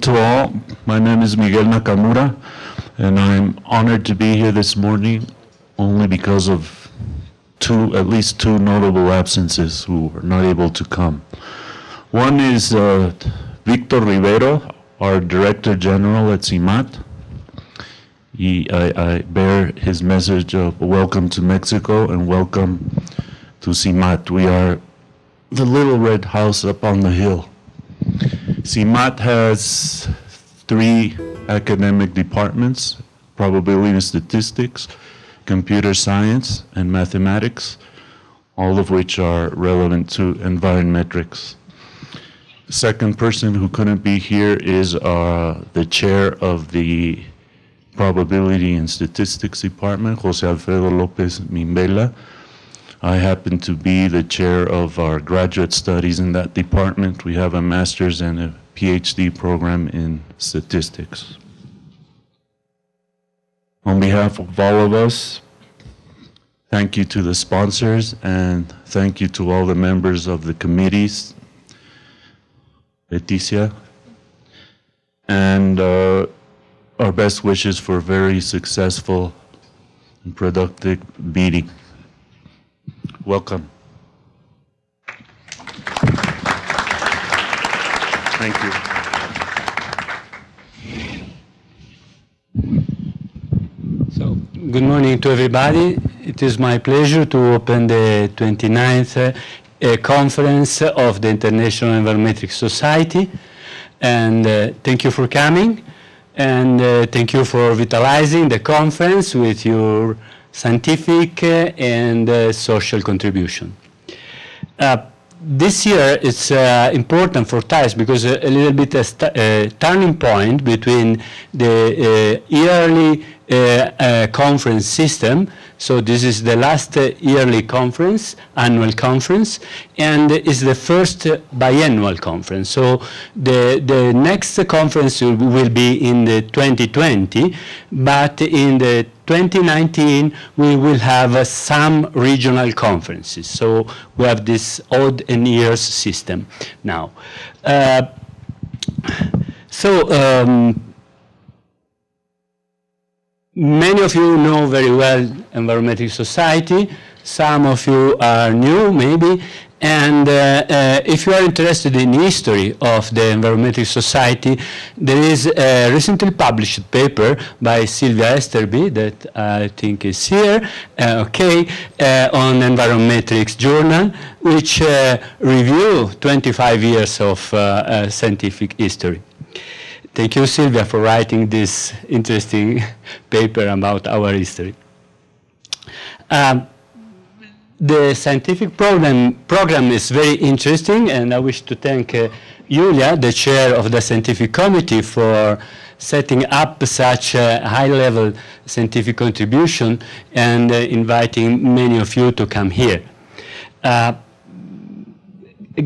to all. My name is Miguel Nakamura, and I'm honored to be here this morning only because of two, at least two notable absences who were not able to come. One is uh, Victor Rivero, our Director General at CIMAT. He, I, I bear his message of welcome to Mexico and welcome to CIMAT. We are the little red house up on the hill. CIMAT has three academic departments, probability and statistics, computer science, and mathematics, all of which are relevant to environmetrics. Second person who couldn't be here is uh, the chair of the probability and statistics department, Jose Alfredo Lopez Mimbela. I happen to be the chair of our graduate studies in that department. We have a master's and a PhD program in statistics. On behalf of all of us, thank you to the sponsors and thank you to all the members of the committees, Leticia, and uh, our best wishes for a very successful and productive meeting. Welcome. Thank you. So, good morning to everybody. It is my pleasure to open the 29th uh, conference of the International Environmetric Society. And uh, thank you for coming. And uh, thank you for vitalizing the conference with your scientific uh, and uh, social contribution. Uh, this year it's uh, important for TIES because a, a little bit a, turning point between the uh, yearly uh, conference system. So this is the last yearly conference, annual conference, and is the first biannual conference. So the, the next conference will be in the 2020, but in the 2019, we will have uh, some regional conferences. So we have this odd and years system now. Uh, so um, many of you know very well Environmetric Society. Some of you are new, maybe, and uh, uh, if you are interested in history of the Environmetric Society, there is a recently published paper by Sylvia Esterby that I think is here, uh, okay, uh, on Environmetrics Journal, which uh, review 25 years of uh, scientific history. Thank you, Sylvia, for writing this interesting paper about our history. Um, the scientific program, program is very interesting, and I wish to thank uh, Julia, the chair of the scientific committee, for setting up such a high-level scientific contribution and uh, inviting many of you to come here. Uh,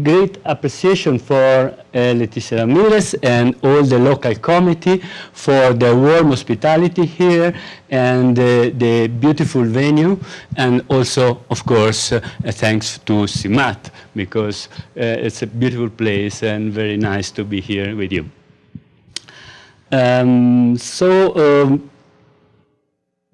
great appreciation for uh, Leticia Ramirez and all the local committee for the warm hospitality here and uh, the beautiful venue and also, of course, uh, thanks to CIMAT because it's a beautiful place and very nice to be here with you. Um, so, um,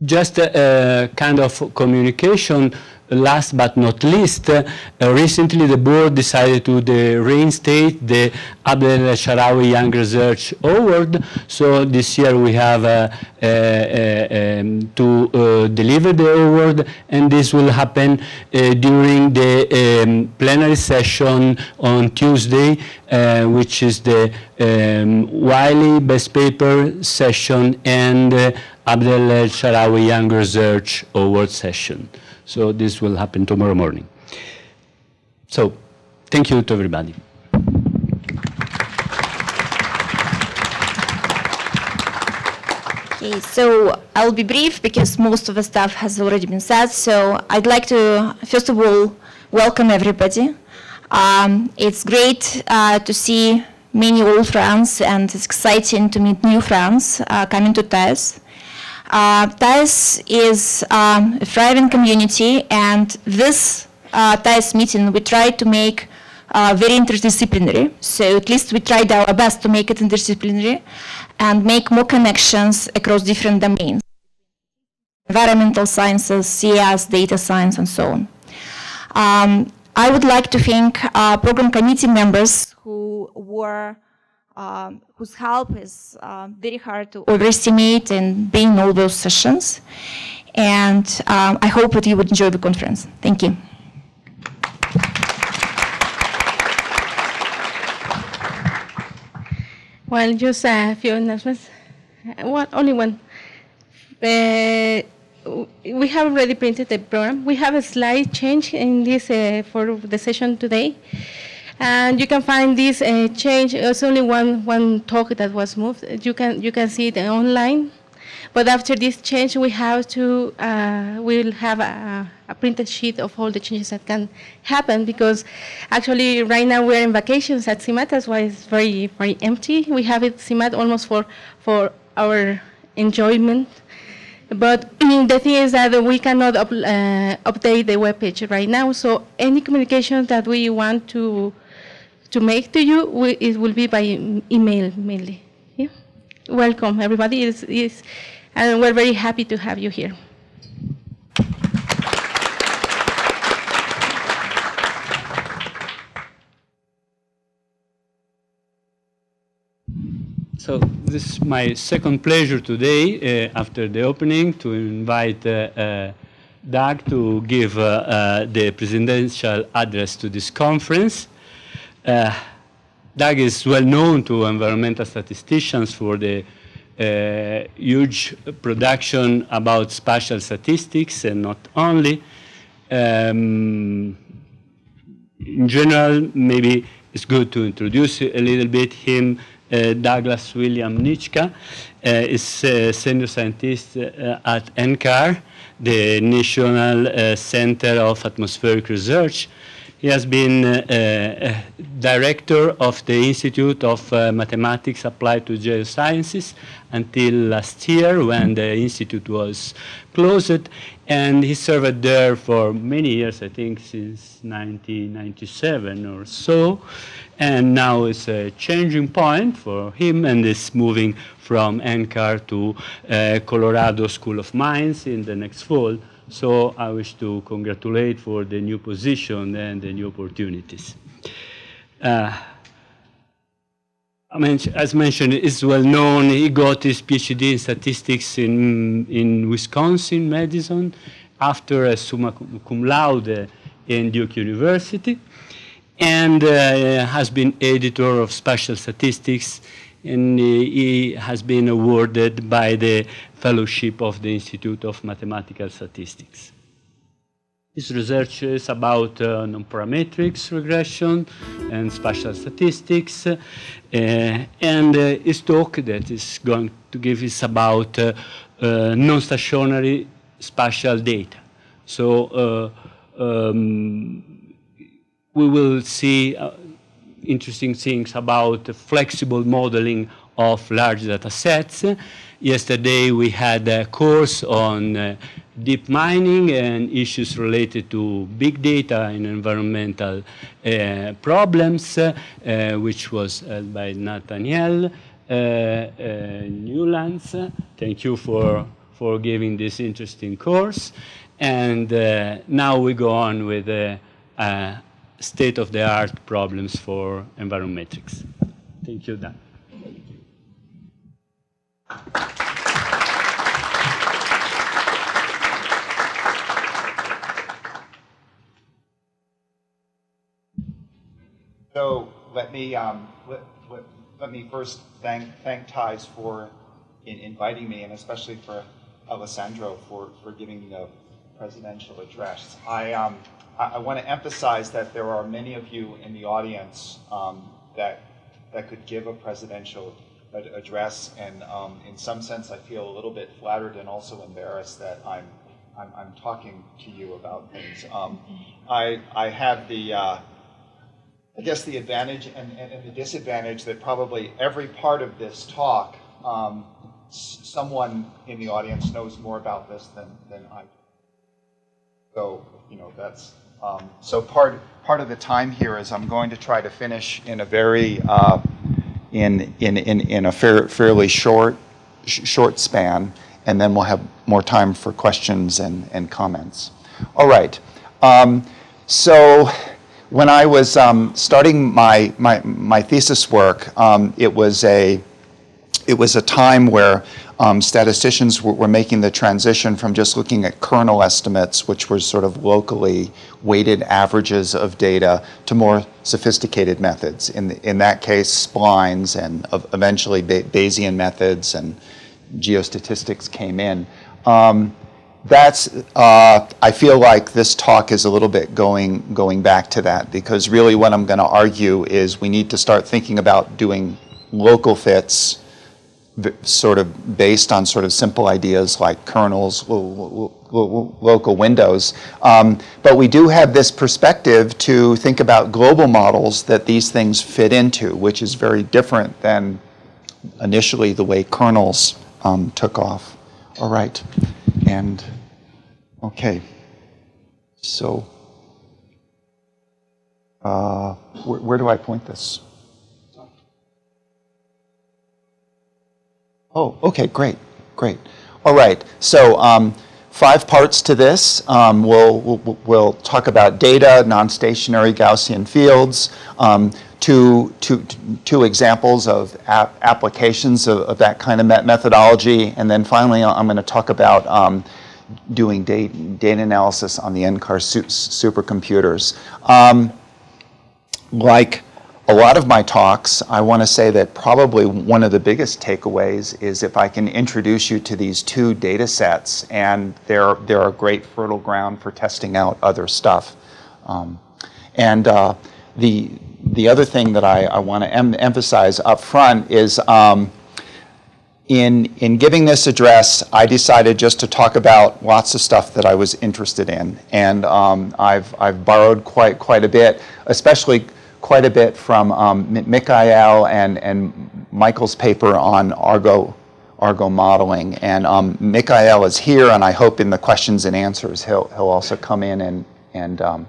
just a, a, kind of communication last but not least, uh, recently the board decided to the reinstate the Abdel El-Shaarawi Young Research Award. So this year we have uh, uh, uh um, to uh, deliver the award, and this will happen uh, during the um, plenary session on Tuesday, which is the um, Wiley Best Paper session and Abdel El-Shaarawi Young Research Award session. So this will happen tomorrow morning. So thank you to everybody. Okay, so I'll be brief because most of the stuff has already been said. So I'd like to, first of all, welcome everybody. Um, it's great uh, to see many old friends and it's exciting to meet new friends uh, coming to TIES. Uh, TIES is um, a thriving community and this uh, TIES meeting we try to make uh, very interdisciplinary. So at least we tried our best to make it interdisciplinary and make more connections across different domains. Environmental sciences, CS, data science, and so on. Um, I would like to thank uh, program committee members who were um, whose help is uh, very hard to overestimate and being all those sessions. And um, I hope that you would enjoy the conference. Thank you. Well, just a few announcements. Uh, One, only one. Uh, we have already printed the program. We have a slight change in this uh, for the session today. And you can find this uh, change. It's only one, one talk that was moved. You can, you can see it online. But after this change, we have to, uh, we'll have a, a printed sheet of all the changes that can happen because actually right now we're in vacations at CIMAT, that's why it's very, very empty. We have it CIMAT almost for, for our enjoyment. But the thing is that we cannot up, uh, update the web page right now, so any communication that we want to, to make to you, it will be by email mainly. Yeah? Welcome, everybody. It's, it's, and we're very happy to have you here. So this is my second pleasure today, uh, after the opening, to invite uh, uh, Doug to give uh, uh, the presidential address to this conference. Uh, Doug is well known to environmental statisticians for the uh, huge production about spatial statistics and not only. Um, in general, maybe it's good to introduce a little bit him. Uh, Douglas William Nychka uh, is a senior scientist uh, at NCAR, the National uh, Center of Atmospheric Research. He has been uh, uh, director of the Institute of uh, Mathematics Applied to Geosciences until last year when the institute was closed. And he served there for many years, I think since 1997 or so. And now it's a changing point for him and is moving from NCAR to uh, Colorado School of Mines in the next fall. So I wish to congratulate for the new position and the new opportunities. Uh, as mentioned, it's well known. He got his PhD in statistics in, in Wisconsin, Madison, after a summa cum laude in Duke University, and uh, has been editor of Spatial Statistics, and he has been awarded by the Fellowship of the Institute of Mathematical Statistics. His research is about uh, non-parametrics regression and spatial statistics, uh, and uh, his talk that is going to give is about uh, uh, non-stationary spatial data. So uh, um, we will see uh, interesting things about flexible modeling of large data sets. Yesterday we had a course on uh, deep mining and issues related to big data and environmental uh, problems, uh, which was held by Nathaniel uh, uh, Newlands. Thank you for, for giving this interesting course. And uh, now we go on with uh, state-of-the-art problems for environmetrics. Thank you, Dan. So let me um, let, let, let me first thank thank Ties for in inviting me, and especially for Alessandro for, for giving the presidential address. I um, I, I want to emphasize that there are many of you in the audience um, that that could give a presidential ad- address, and um, in some sense, I feel a little bit flattered and also embarrassed that I'm I'm, I'm talking to you about things. Um, I I have the uh, I guess the advantage and, and, and the disadvantage that probably every part of this talk, um, s- someone in the audience knows more about this than, than I do. So, you know, that's, Um, so part part of the time here is I'm going to try to finish in a very uh, in, in in in a fair, fairly short sh- short span, and then we'll have more time for questions and and comments. All right. Um, so when I was um, starting my, my, my thesis work, um, it was a it was a time where um, statisticians were, were, making the transition from just looking at kernel estimates, which were sort of locally weighted averages of data, to more sophisticated methods. In, in that case, splines and eventually Bayesian methods and geostatistics came in. Um, that's uh, I feel like this talk is a little bit going going back to that because really what I'm going to argue is we need to start thinking about doing local fits sort of based on sort of simple ideas like kernels, local windows. Um, but we do have this perspective to think about global models that these things fit into, which is very different than initially the way kernels um, took off. All right. And, okay. So, uh, wh where do I point this? Oh, okay, great, great. All right, so um, five parts to this. Um, we'll, we'll, we'll, talk about data, non-stationary Gaussian fields, um, two, two, two examples of ap applications of, of, that kind of methodology, and then finally I'm going to talk about um, doing data, data, analysis on the NCAR su supercomputers. Um, like a lot of my talks, I want to say that probably one of the biggest takeaways is if I can introduce you to these two data sets, and they're, they're a great fertile ground for testing out other stuff. Um, and uh, the, the other thing that I, I want to em emphasize up front is um, in, in giving this address, I decided just to talk about lots of stuff that I was interested in. And um, I've, I've borrowed quite, quite a bit, especially quite a bit from um, and, and Michael's paper on Argo, Argo modeling. And um, is here, and I hope in the questions and answers he'll, he'll also come in and, and um,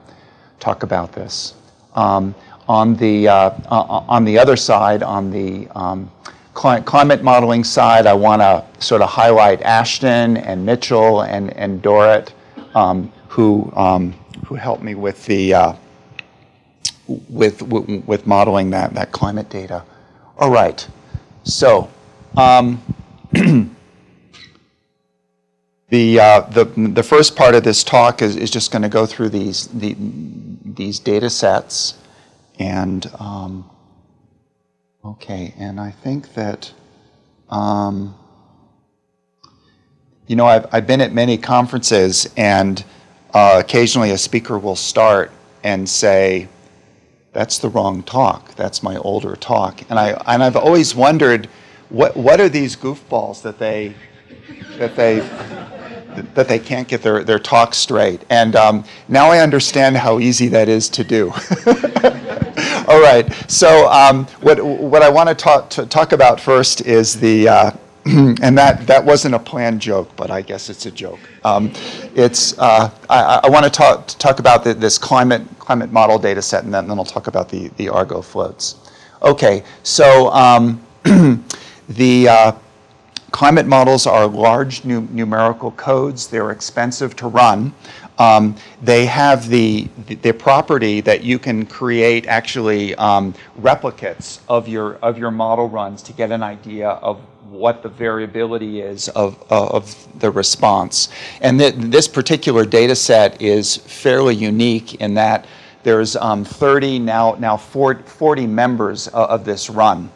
talk about this. Um, on, the, uh, uh, on the other side, on the um, climate modeling side, I want to sort of highlight Ashton and Mitchell and, and Dorit, um, who, who helped me with the uh, with, with, modeling that, that climate data. All right, so um, the, uh, the, the first part of this talk is, is just going to go through these, the, these data sets. And, um, okay, and I think that, um, you know, I've, I've been at many conferences and uh, occasionally a speaker will start and say, that's the wrong talk. That's my older talk. And I and I've always wondered what what are these goofballs that they that they that they can't get their, their talk straight. And um, now I understand how easy that is to do. All right. So um, what what I want to talk to talk about first is the uh, and that, that wasn't a planned joke, but I guess it's a joke. Um, it's, uh, I, I want to talk, talk about the, this climate, climate model data set, and then, then I'll talk about the, the Argo floats. Okay, so um, the uh, climate models are large nu numerical codes. They're expensive to run. Um, they have the, the property that you can create actually um, replicates of your, of your model runs to get an idea of what the variability is of, of the response. And th this particular data set is fairly unique in that there's um, 30, now, now 40, 40 members of, of, this run.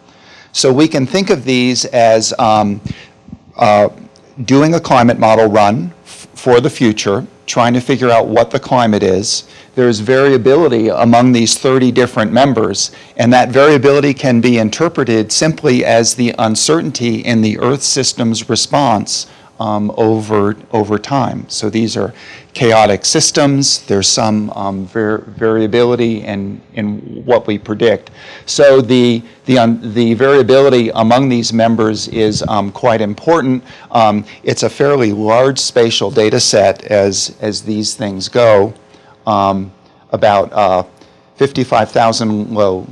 So we can think of these as um, uh, doing a climate model run for the future, trying to figure out what the climate is, there's variability among these 30 different members, and that variability can be interpreted simply as the uncertainty in the Earth system's response um, over, over time. So these are chaotic systems. There's some um, var variability in, in what we predict. So the, the, um, the variability among these members is um, quite important. Um, it's a fairly large spatial data set as, as these things go. Um, about uh, 55,000 lo-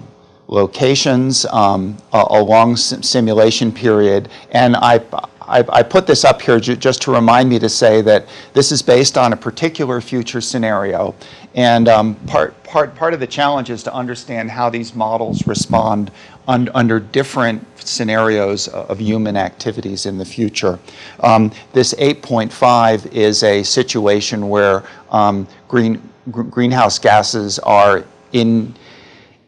locations, a, a long sim- simulation period. And I, I, I put this up here ju- just to remind me to say that this is based on a particular future scenario. And um, part, part, part of the challenge is to understand how these models respond un- under different scenarios of human activities in the future. Um, this 8.5 is a situation where um, green, gr- greenhouse gases are in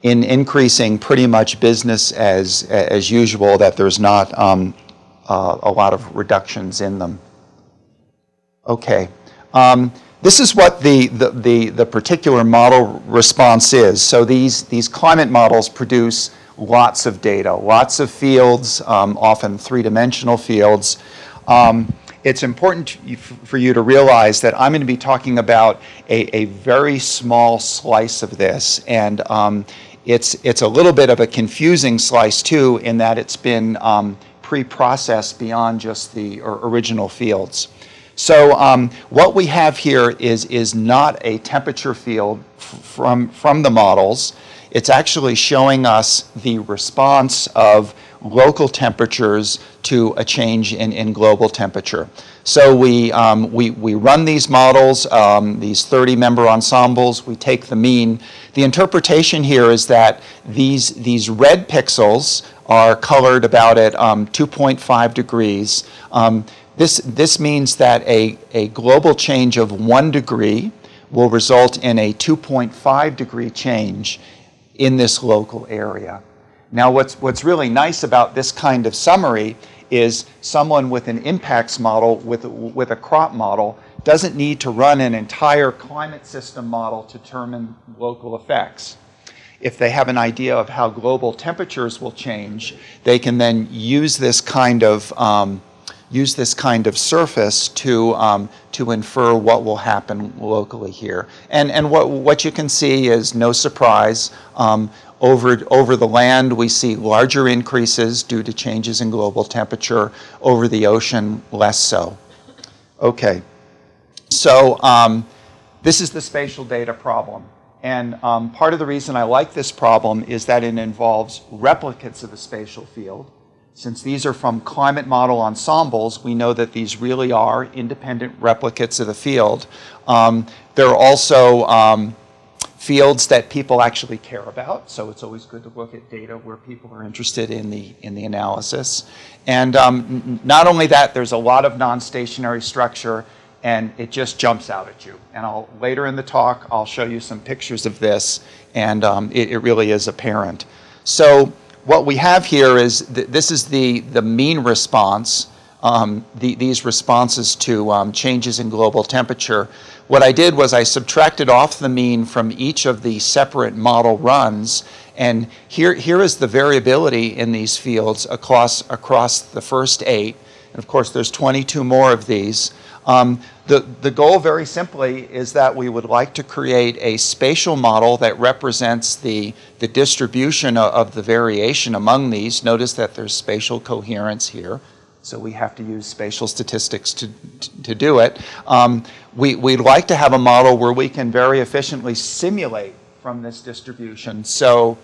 in increasing pretty much business as, as usual, that there's not um, uh, a lot of reductions in them. Okay. Um, this is what the, the, the, the particular model response is. So these, these climate models produce lots of data, lots of fields, um, often three-dimensional fields. Um, it's important for you to realize that I'm going to be talking about a, a very small slice of this, and um, it's, it's a little bit of a confusing slice too, in that it's been um, pre-processed beyond just the original fields. So um, what we have here is, is not a temperature field from, from the models. It's actually showing us the response of local temperatures to a change in, in global temperature. So we, um, we, we run these models, um, these 30-member ensembles, we take the mean. The interpretation here is that these, these red pixels are colored about at um, 2.5 degrees. Um, this, this means that a, a global change of one degree will result in a 2.5 degree change in this local area. Now, what's, what's really nice about this kind of summary is someone with an impacts model, with, with a crop model, doesn't need to run an entire climate system model to determine local effects. If they have an idea of how global temperatures will change, they can then use this kind of um, use this kind of surface to, um, to infer what will happen locally here. And, and what, what you can see is no surprise. Um, over, over the land, we see larger increases due to changes in global temperature. Over the ocean, less so. Okay. So um, this is the spatial data problem. And um, part of the reason I like this problem is that it involves replicates of a spatial field. Since these are from climate model ensembles, we know that these really are independent replicates of the field. Um, there are also um, fields that people actually care about, so it's always good to look at data where people are interested in the, in the analysis. And um, not only that, there's a lot of non-stationary structure and it just jumps out at you. And I'll, later in the talk, I'll show you some pictures of this, and um, it, it really is apparent. So what we have here is, th- this is the, the mean response, um, the, these responses to um, changes in global temperature. What I did was I subtracted off the mean from each of the separate model runs, and here, here is the variability in these fields across, across the first eight. And of course, there's 22 more of these. Um, the, the goal, very simply, is that we would like to create a spatial model that represents the, the distribution of, of the variation among these. Notice that there's spatial coherence here, so we have to use spatial statistics to, to, to do it. Um, we, we'd like to have a model where we can very efficiently simulate from this distribution. So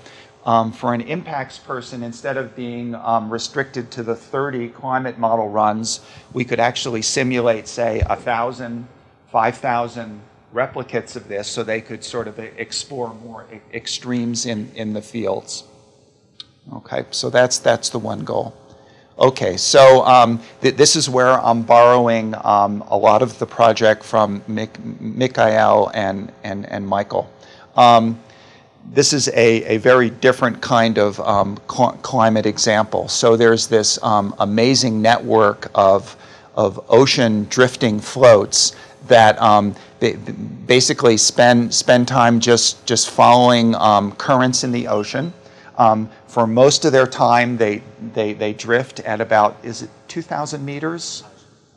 um, for an impacts person, instead of being um, restricted to the 30 climate model runs, we could actually simulate, say, 1,000, 5,000 replicates of this so they could sort of explore more extremes in, in the fields. Okay, so that's, that's the one goal. Okay, so um, th- this is where I'm borrowing um, a lot of the project from Mikael and, and, and Michael. Um, this is a, a very different kind of um, cl- climate example. So there's this um, amazing network of, of ocean drifting floats that um, ba- basically spend, spend time just, just following um, currents in the ocean. Um, for most of their time, they, they, they drift at about, is it 2,000 meters?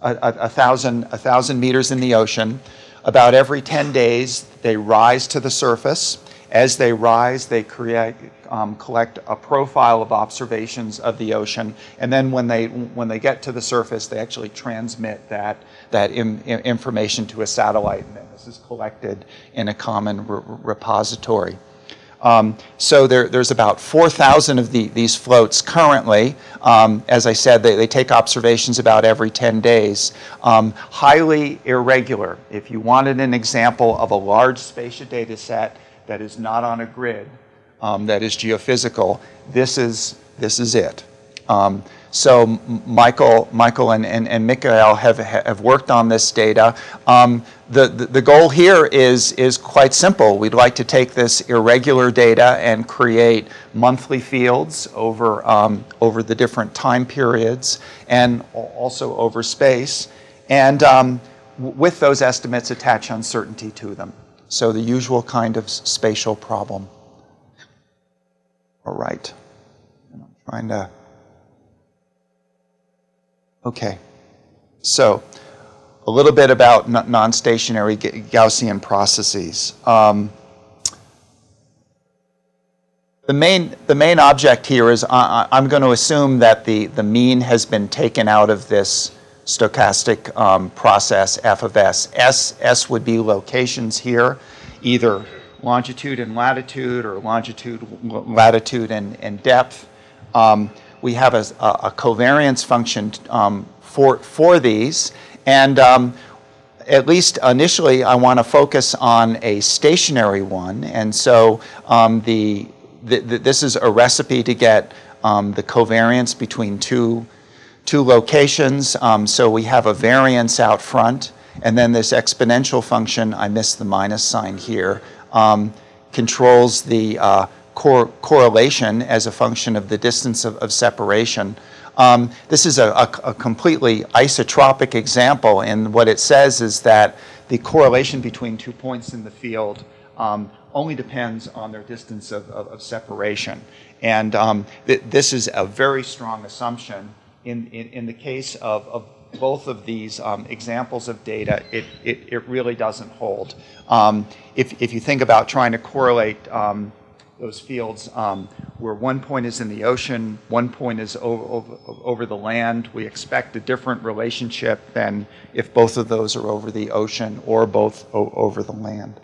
A, a, a, thousand, a thousand meters in the ocean. About every 10 days, they rise to the surface. As they rise, they create, um, collect a profile of observations of the ocean, and then when they when they get to the surface, they actually transmit that that Im- information to a satellite, and then this is collected in a common re- repository. Um, so there, there's about 4,000 of the, these floats currently. Um, as I said, they, they take observations about every 10 days. Um, highly irregular. If you wanted an example of a large spatial data set that is not on a grid, um, that is geophysical, this is, this is it. Um, so Michael, Michael and, and, and Mikael have, have worked on this data. Um, the, the, the goal here is, is quite simple. We'd like to take this irregular data and create monthly fields over, um, over the different time periods and also over space. And um, with those estimates, attach uncertainty to them. So the usual kind of spatial problem. All right. I'm trying to. Okay. So, a little bit about non-stationary Gaussian processes. Um, the main, the main object here is I, I'm going to assume that the, the mean has been taken out of this stochastic um, process, f of s. s. S would be locations here, either longitude and latitude or longitude, latitude and, and depth. Um, we have a, a a covariance function um, for, for these. And um, at least initially, I want to focus on a stationary one. And so um, the, the, the, this is a recipe to get um, the covariance between two, two locations. Um, so we have a variance out front, and then this exponential function, I missed the minus sign here, um, controls the uh, cor- correlation as a function of the distance of, of separation. Um, this is a, a, a completely isotropic example, and what it says is that the correlation between two points in the field um, only depends on their distance of, of, of separation. And um, th- this is a very strong assumption. In, in, in the case of, of both of these um, examples of data, it, it, it really doesn't hold. Um, if, if you think about trying to correlate um, those fields um, where one point is in the ocean, one point is over, over, over the land, we expect a different relationship than if both of those are over the ocean or both over the land.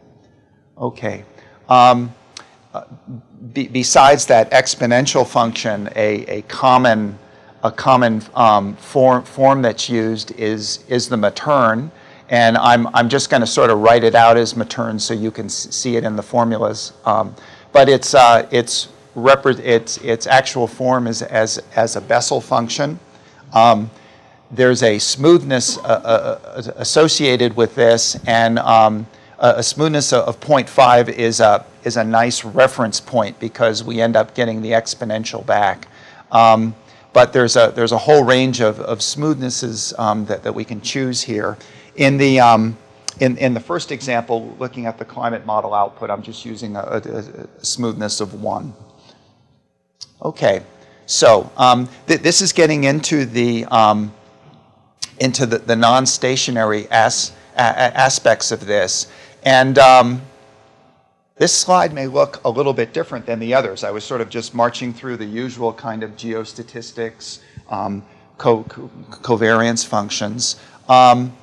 Okay. Um, uh, be, besides that exponential function, a, a common, a common um, form, form that's used is, is the Matern. And I'm, I'm just going to sort of write it out as Matern so you can see it in the formulas. Um, but it's, uh, it's, its, its actual form is as, as a Bessel function. Um, there's a smoothness uh, uh, associated with this, and um, a smoothness of of 0.5 is a, is a nice reference point because we end up getting the exponential back. Um, but there's a, there's a whole range of, of smoothnesses um, that, that we can choose here. In the, um, in, in the first example, looking at the climate model output, I'm just using a, a, a smoothness of 1. Okay, so um, th- this is getting into the, um, into the, the non-stationary as, aspects of this. And um, this slide may look a little bit different than the others. I was sort of just marching through the usual kind of geostatistics, um, co- co- covariance functions. Um,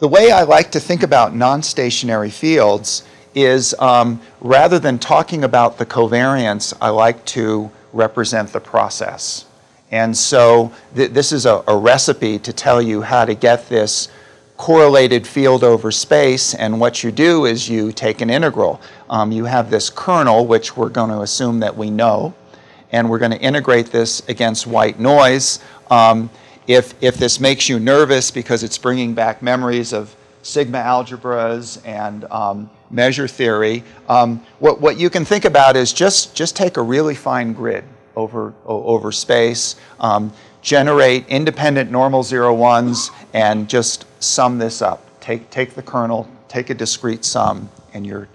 the way I like to think about non-stationary fields is um, rather than talking about the covariance, I like to represent the process. And so th- this is a, a recipe to tell you how to get this correlated field over space. And what you do is you take an integral. Um, you have this kernel, which we're going to assume that we know, and we're going to integrate this against white noise. Um, if, if this makes you nervous because it's bringing back memories of sigma algebras and um, measure theory, um, what, what you can think about is just, just take a really fine grid over, over space, um, generate independent normal zero ones, and just sum this up. Take, take the kernel, take a discrete sum, and you're,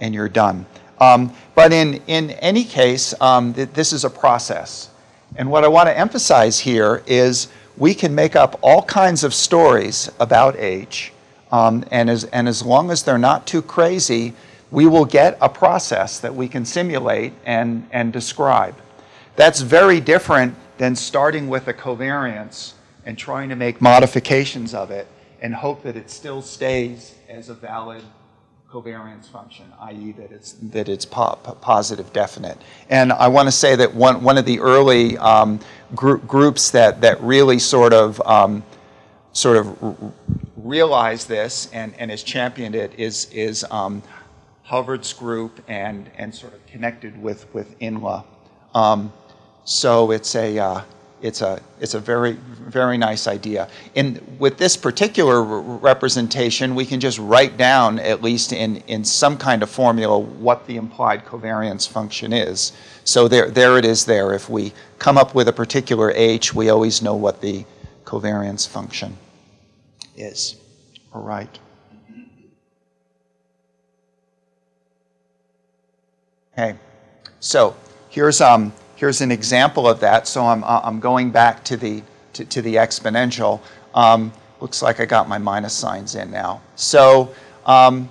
and you're done. Um, but in, in any case, um, th- this is a process. And what I want to emphasize here is we can make up all kinds of stories about age, um, and, as, and as long as they're not too crazy, we will get a process that we can simulate and, and describe. That's very different than starting with a covariance and trying to make modifications of it and hope that it still stays as a valid covariance function, i.e. that it's, that it's po- po- positive definite. And I want to say that one, one of the early um, gr- groups that, that really sort of, um, sort of realized this and, and has championed it is, is um, Håvard's group and, and sort of connected with, with INLA. So it's a, uh, it's a, it's a very, very nice idea. And with this particular representation, we can just write down, at least in, in some kind of formula, what the implied covariance function is. So there, there it is there. If we come up with a particular h, we always know what the covariance function is. All right. Okay, so here's, um, here's an example of that. So I'm, uh, I'm going back to the, to, to the exponential. Um, looks like I got my minus signs in now. So um,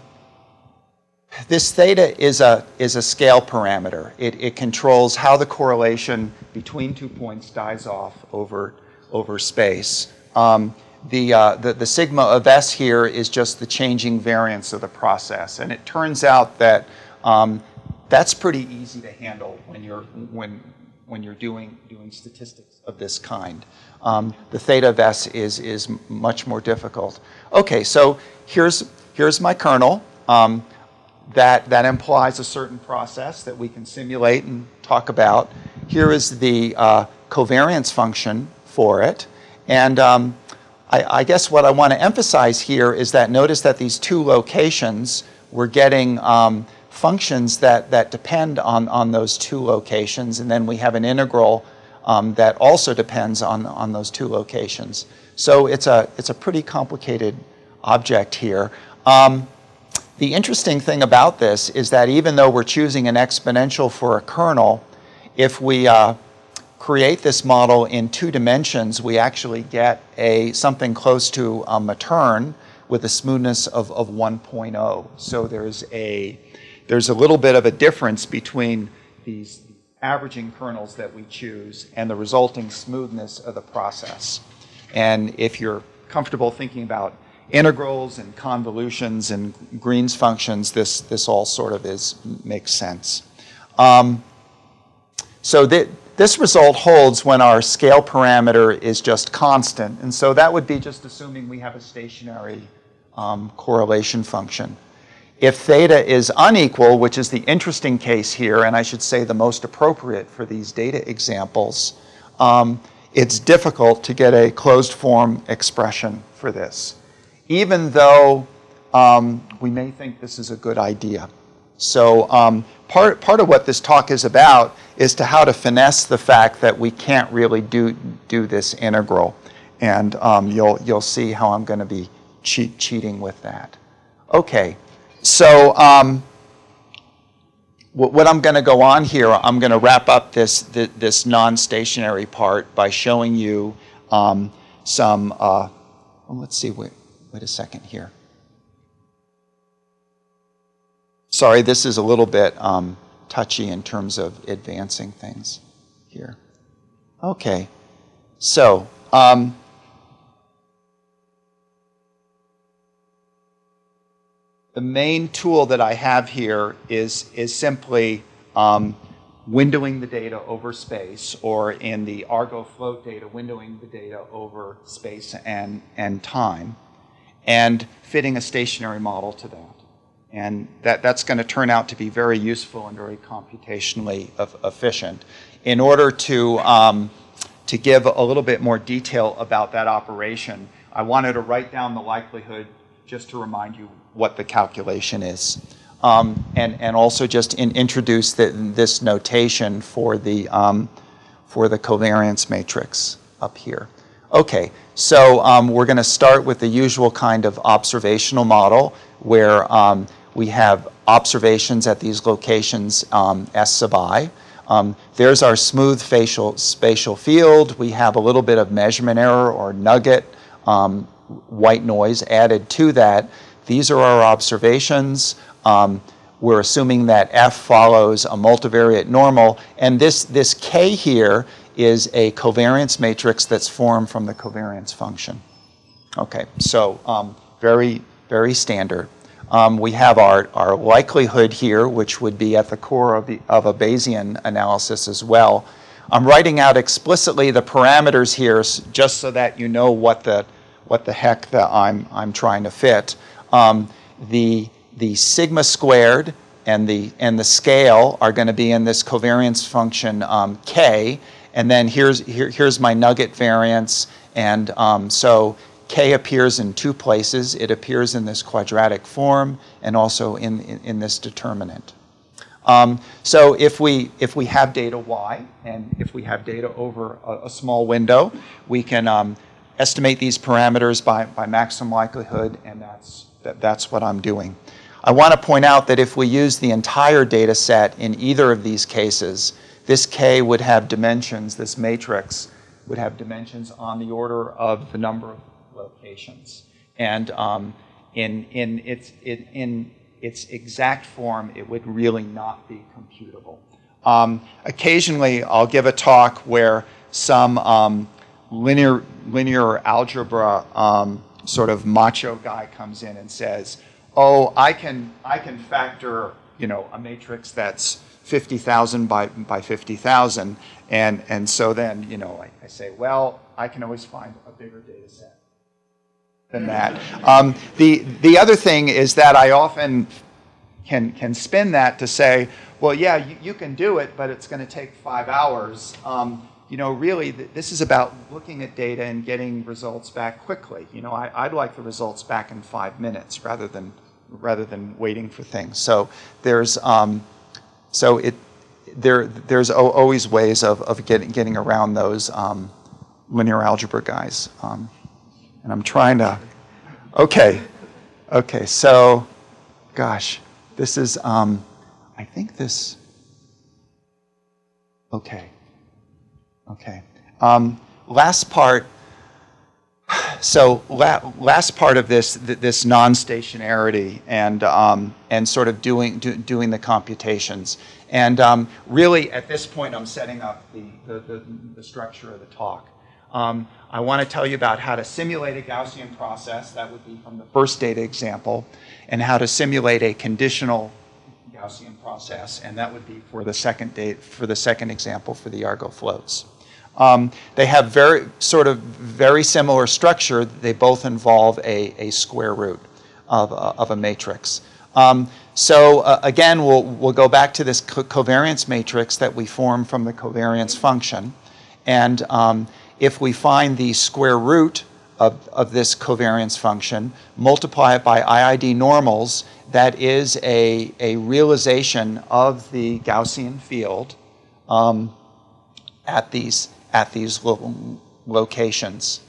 this theta is a, is a scale parameter. It, it controls how the correlation between two points dies off over, over space. Um, the, uh, the, the sigma of s here is just the changing variance of the process. And it turns out that um, that's pretty easy to handle when you're, when, when you're doing, doing statistics of this kind. Um, the theta of s is, is much more difficult. Okay, so here's, here's my kernel. Um, that, that implies a certain process that we can simulate and talk about. Here is the uh, covariance function for it. And um, I, I, guess what I want to emphasize here is that notice that these two locations, we're getting um, functions that, that depend on, on those two locations, and then we have an integral um, that also depends on, on those two locations. So it's a, it's a pretty complicated object here. Um, the interesting thing about this is that even though we're choosing an exponential for a kernel, if we uh, create this model in two dimensions, we actually get a something close to a Matern with a smoothness of, of 1.0. So there's a there's a little bit of a difference between these averaging kernels that we choose and the resulting smoothness of the process. And if you're comfortable thinking about integrals and convolutions and Green's functions, this, this all sort of is, makes sense. Um, so th this result holds when our scale parameter is just constant. And so that would be just assuming we have a stationary um, correlation function. If theta is unequal, which is the interesting case here, and I should say the most appropriate for these data examples, um, it's difficult to get a closed form expression for this even though um, we may think this is a good idea. So um, part, part of what this talk is about is to how to finesse the fact that we can't really do, do this integral. And um, you'll, you'll see how I'm going to be cheat, cheating with that. Okay, so um, what I'm going to go on here, I'm going to wrap up this, this, non-stationary part by showing you um, some, uh, well, let's see, wait, wait a second here. Sorry, this is a little bit um, touchy in terms of advancing things here. Okay, so um, the main tool that I have here is, is simply um, windowing the data over space, or in the Argo float data, windowing the data over space and, and time, and fitting a stationary model to that. And that, that's going to turn out to be very useful and very computationally efficient. In order to, um, to give a little bit more detail about that operation, I wanted to write down the likelihood just to remind you what the calculation is. Um, and, and also just in, introduce the, this notation for the, um, for the covariance matrix up here. Okay, so um, we're going to start with the usual kind of observational model where um, we have observations at these locations um, S sub i. Um, there's our smooth facial spatial field. We have a little bit of measurement error or nugget white noise added to that. These are our observations. Um, we're assuming that F follows a multivariate normal. And this, this K here is a covariance matrix that's formed from the covariance function. Okay, so um, very, very standard. Um, we have our, our likelihood here, which would be at the core of, the, of a Bayesian analysis as well. I'm writing out explicitly the parameters here just so that you know what the, what the heck that I'm, I'm trying to fit. Um, the, the sigma squared and the, and the scale are going to be in this covariance function um, k. And then here's, here, here's my nugget variance. And um, so k appears in two places. It appears in this quadratic form and also in, in, in this determinant. Um, so if we, if we have data y, and if we have data over a, a small window, we can um, estimate these parameters by, by maximum likelihood, and that's, that, that's what I'm doing. I want to point out that if we use the entire data set in either of these cases, this K would have dimensions, this matrix would have dimensions on the order of the number of locations. And um, in, in, its, in, in its exact form, it would really not be computable. Um, occasionally, I'll give a talk where some um, linear, linear algebra um, sort of macho guy comes in and says, oh, I can, I can factor, you know, a matrix that's 50,000 by, by 50,000. And, and so then, you know, I, I say, well, I can always find a bigger data set than that. Um, the, the other thing is that I often can, can spin that to say, well, yeah, you, you can do it, but it's going to take five hours. Um, you know, really, th- this is about looking at data and getting results back quickly. You know, I, I'd like the results back in five minutes rather than rather than waiting for things. So there's um, so it there there's al- always ways of, of getting getting around those um, linear algebra guys. Um, and I'm trying to. Okay, okay. So, gosh, this is. Um, I think this. Okay. Okay. Um, last part. So la- last part of this th- this non-stationarity and um, and sort of doing do, doing the computations and um, really at this point I'm setting up the the, the, the structure of the talk. Um, I want to tell you about how to simulate a Gaussian process that would be from the first data example, and how to simulate a conditional Gaussian process, and that would be for the second date for the second example for the Argo floats. Um, they have very sort of very similar structure. They both involve a, a square root of, a- of a matrix. Um, so uh, again, we'll, we'll go back to this co- covariance matrix that we form from the covariance function. And um, if we find the square root of, of this covariance function, multiply it by IID normals, that is a, a realization of the Gaussian field um, at these, at these lo- locations.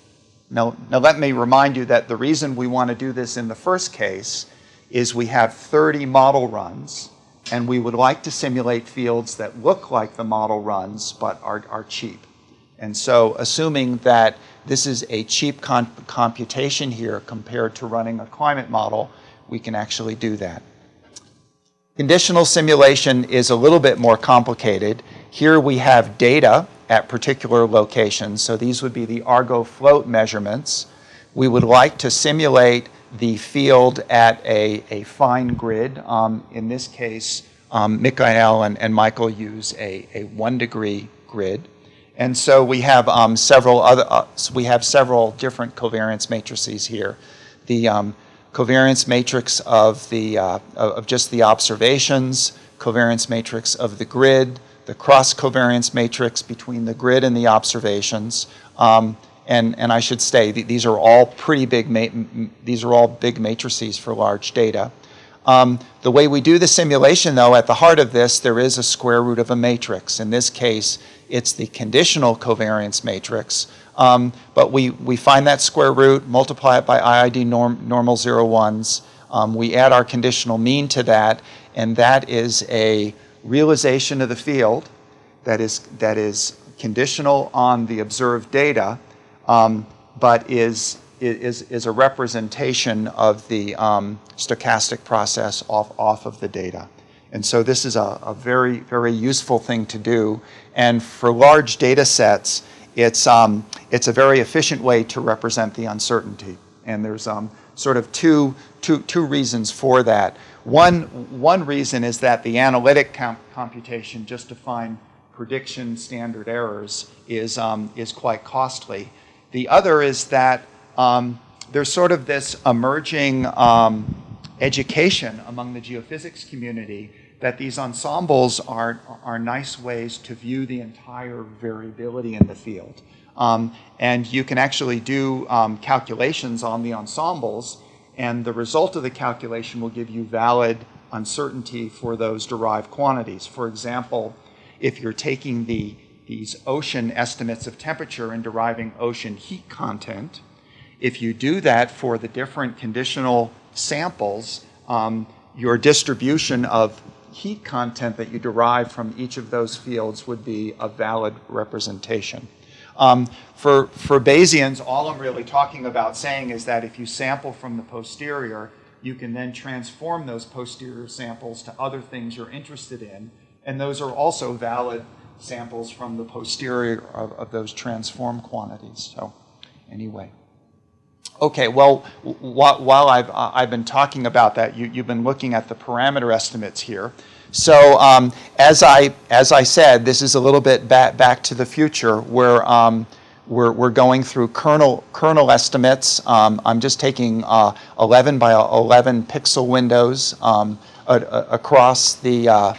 Now, now, let me remind you that the reason we want to do this in the first case is we have 30 model runs, and we would like to simulate fields that look like the model runs but are, are cheap. And so, assuming that this is a cheap con- computation here compared to running a climate model, we can actually do that. Conditional simulation is a little bit more complicated. Here we have data at particular locations, so these would be the Argo float measurements. We would like to simulate the field at a, a fine grid. Um, in this case, um, Mikael and, and Michael use a, a one degree grid. And so we have um, several other, uh, so we have several different covariance matrices here. The um, covariance matrix of the uh, of just the observations, covariance matrix of the grid, the cross covariance matrix between the grid and the observations. Um, and, and I should say th- these are all pretty big. These are all big matrices for large data. Um, the way we do the simulation, though, at the heart of this, there is a square root of a matrix. In this case, it's the conditional covariance matrix. Um, but we, we find that square root, multiply it by IID norm, normal zero ones. Um, we add our conditional mean to that, and that is a realization of the field that is, that is conditional on the observed data, um, but is, is, is a representation of the um, stochastic process off, off of the data. And so this is a, a very, very useful thing to do. And for large data sets, it's, um, it's a very efficient way to represent the uncertainty. And there's um, sort of two, two, two reasons for that. One, one reason is that the analytic com- computation just to find prediction standard errors is, um, is quite costly. The other is that um, there's sort of this emerging um, education among the geophysics community that these ensembles are, are nice ways to view the entire variability in the field. Um, and you can actually do um, calculations on the ensembles, and the result of the calculation will give you valid uncertainty for those derived quantities. For example, if you're taking the, these ocean estimates of temperature and deriving ocean heat content, if you do that for the different conditional samples, um, your distribution of heat content that you derive from each of those fields would be a valid representation. Um, for, for Bayesians, all I'm really talking about saying is that if you sample from the posterior, you can then transform those posterior samples to other things you're interested in, and those are also valid samples from the posterior of, of those transform quantities. So, anyway. Okay, well, wh- while I've, uh, I've been talking about that, you, you've been looking at the parameter estimates here. So um, as, I, as I said, this is a little bit back, back to the future where um, we're, we're going through kernel, kernel estimates. Um, I'm just taking uh, 11 by 11 pixel windows um, a, a, across the, uh,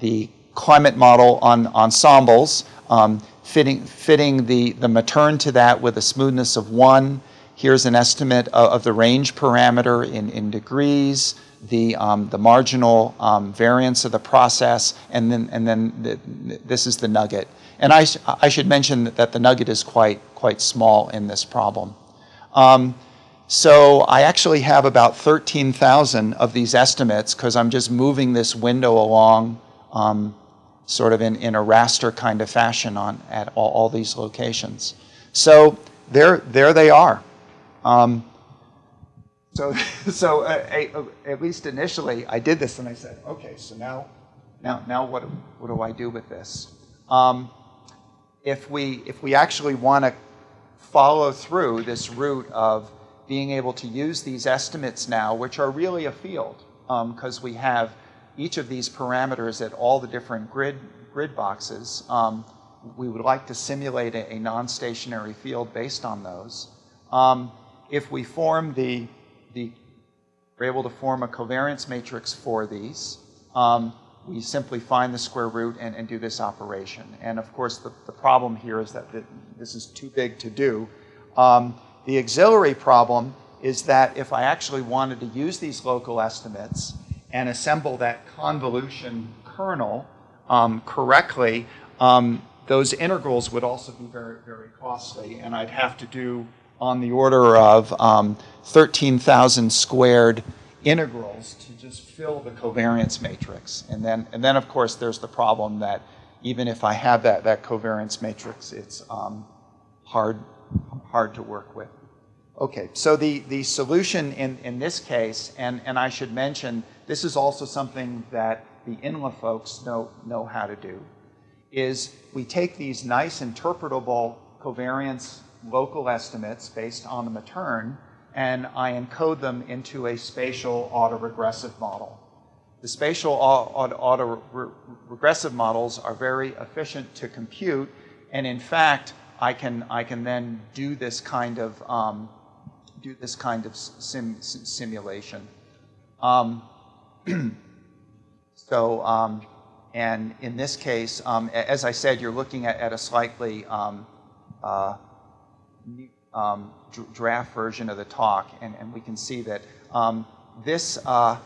the climate model on ensembles, um, fitting, fitting the, the matern to that with a smoothness of 1, Here's an estimate of, of the range parameter in, in degrees, the, um, the marginal um, variance of the process, and then, and then the, this is the nugget. And I, I should mention that the nugget is quite, quite small in this problem. Um, so I actually have about 13,000 of these estimates because I'm just moving this window along um, sort of in, in a raster kind of fashion on, at all, all these locations. So there, there they are. Um, so, so uh, at least initially, I did this, and I said, okay, so now, now, now, what, what do I do with this? Um, if we, if we actually want to follow through this route of being able to use these estimates now, which are really a field, because um, we have each of these parameters at all the different grid grid boxes. Um, we would like to simulate a, a non-stationary field based on those. Um, if we form the, the we're able to form a covariance matrix for these, um, we simply find the square root and, and do this operation. And of course, the, the problem here is that the, this is too big to do. Um, the auxiliary problem is that if I actually wanted to use these local estimates and assemble that convolution kernel um, correctly, um, those integrals would also be very, very costly, and I'd have to do on the order of um, 13,000 squared integrals to just fill the covariance matrix. And then, and then, of course, there's the problem that even if I have that, that covariance matrix, it's um, hard, hard to work with. Okay, so the, the solution in, in this case, and, and I should mention, this is also something that the INLA folks know, know how to do, is we take these nice interpretable covariance local estimates based on the matern, and I encode them into a spatial autoregressive model. The spatial autoregressive models are very efficient to compute, and in fact, I can, I can then do this kind of, um, do this kind of sim, simulation. Um, so, um, and in this case, um, as I said, you're looking at, at a slightly um, uh, um, draft version of the talk, and, and we can see that um, this, uh,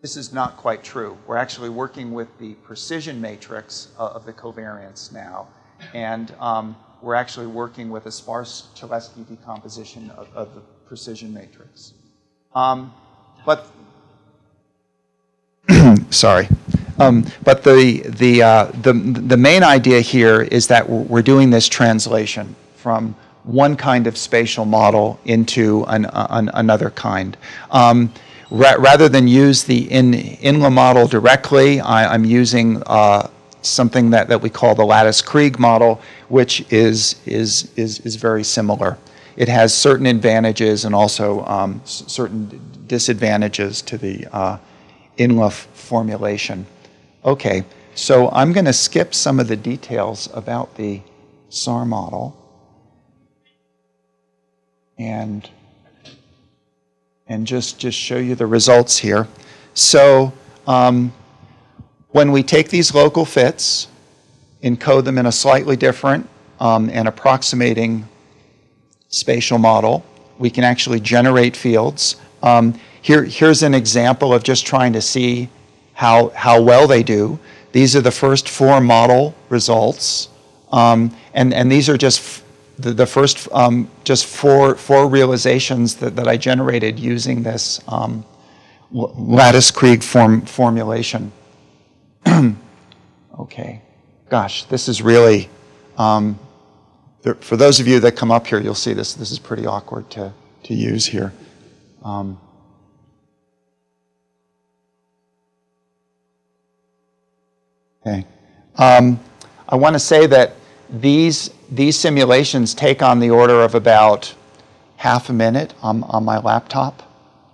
this is not quite true. We're actually working with the precision matrix of the covariance now, and um, we're actually working with a sparse Cholesky decomposition of, of the precision matrix. Um, but sorry. Um, but the, the, uh, the, the main idea here is that we're doing this translation from one kind of spatial model into an, an, another kind. Um, ra rather than use the in, INLA model directly, I, am using uh, something that, that we call the LatticeKrig model, which is, is, is, is very similar. it has certain advantages and also um, certain disadvantages to the uh, INLA formulation. Okay, so I'm going to skip some of the details about the SAR model and and just just show you the results here. So um, when we take these local fits, encode them in a slightly different um, and approximating spatial model, we can actually generate fields. Um, here, here's an example of just trying to see how, how well they do. These are the first four model results. Um, and, and these are just the, the first um, just four, four realizations that, that I generated using this um, LatticeKrig form, formulation. okay. Gosh, this is really, um, there, for those of you that come up here, you'll see this. This is pretty awkward to, to use here. Um, okay. Um, I want to say that these, these simulations take on the order of about half a minute on, on my laptop.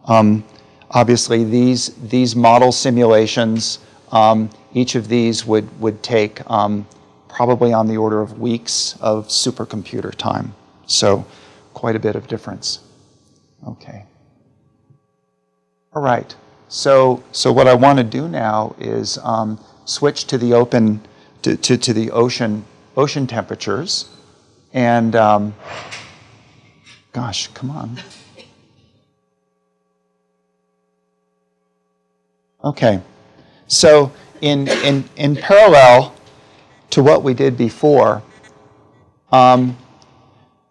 Um, obviously, these, these model simulations, um, each of these would, would take um, probably on the order of weeks of supercomputer time. So, quite a bit of difference. Okay. All right. So, so what I want to do now is um, switch to the open, to, to, to the ocean, ocean temperatures. And, um, gosh, come on. Okay. So, in, in, in parallel to what we did before, um,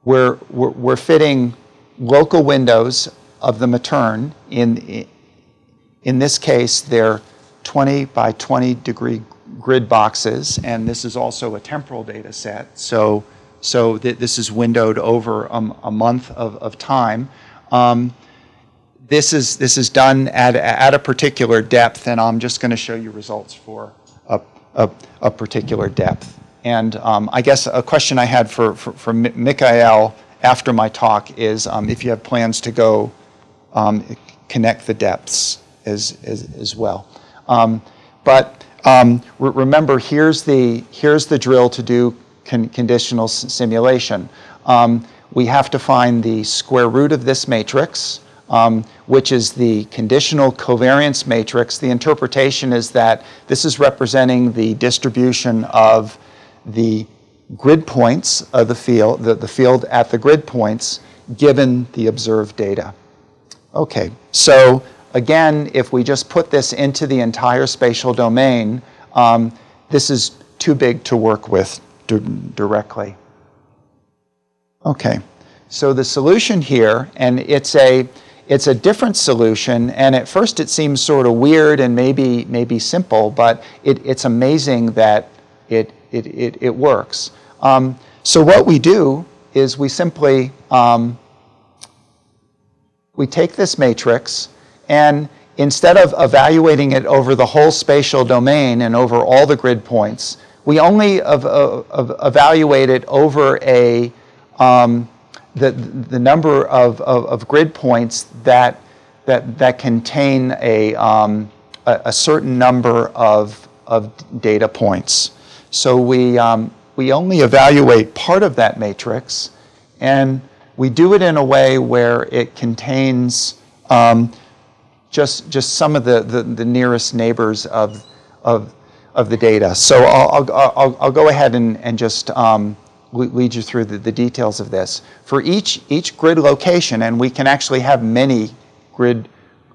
we're, we're, we're fitting local windows of the Matern. In, in this case, they're 20 by 20 degree grid boxes, and this is also a temporal data set. So, so th- this is windowed over a, a month of, of time. Um, this is this is done at, at a particular depth, and I'm just going to show you results for a, a, a particular depth. And um, I guess a question I had for, for, for Mi- Mikael after my talk is um, if you have plans to go um, connect the depths as, as, as well. Um, but um, re- remember, here's the, here's the drill to do con- conditional simulation. Um, we have to find the square root of this matrix, um, which is the conditional covariance matrix. The interpretation is that this is representing the distribution of the grid points of the field, the, the field at the grid points, given the observed data. Okay, so again, if we just put this into the entire spatial domain, um, this is too big to work with di- directly. Okay, so the solution here, and it's a it's a different solution, and at first it seems sort of weird and maybe maybe simple, but it, it's amazing that it it, it, it works. Um, so what we do is we simply um, we take this matrix and instead of evaluating it over the whole spatial domain and over all the grid points, we only ev- ev- evaluate it over a um, the, the number of, of, of grid points that, that, that contain a, um, a, a certain number of, of data points. So we, um, we only evaluate part of that matrix, and we do it in a way where it contains um, just, just some of the, the, the nearest neighbors of, of, of the data. So I'll, I'll, I'll, I'll go ahead and, and just um, lead you through the, the details of this. For each, each grid location, and we can actually have many grid,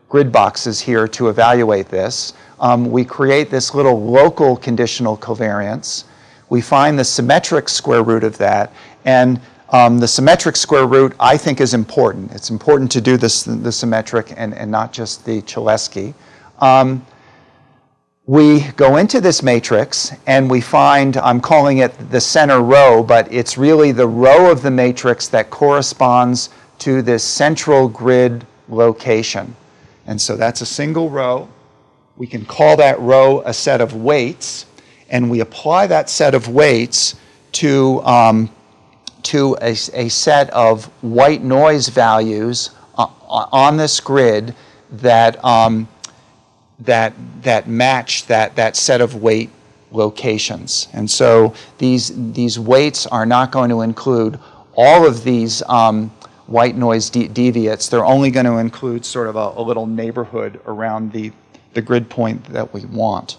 grid boxes here to evaluate this, um, we create this little local conditional covariance. We find the symmetric square root of that, and um, the symmetric square root I think is important. It's important to do this the symmetric and, and not just the Cholesky. Um, we go into this matrix and we find, I'm calling it the center row, but it's really the row of the matrix that corresponds to this central grid location. And so that's a single row. We can call that row a set of weights, and we apply that set of weights to, um, to a set of white noise values o- on this grid that, um, that, that match that, that set of weight locations. And so these, these weights are not going to include all of these um, white noise de- deviates. They're only going to include sort of a, a little neighborhood around the, the grid point that we want.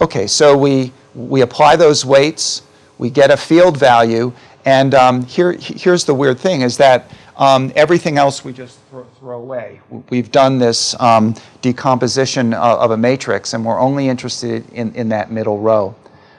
Okay, so we, we apply those weights, we get a field value, and um, here, here's the weird thing is that um, everything else we just throw, throw away. We've done this um, decomposition of, of a matrix, and we're only interested in, in that middle row.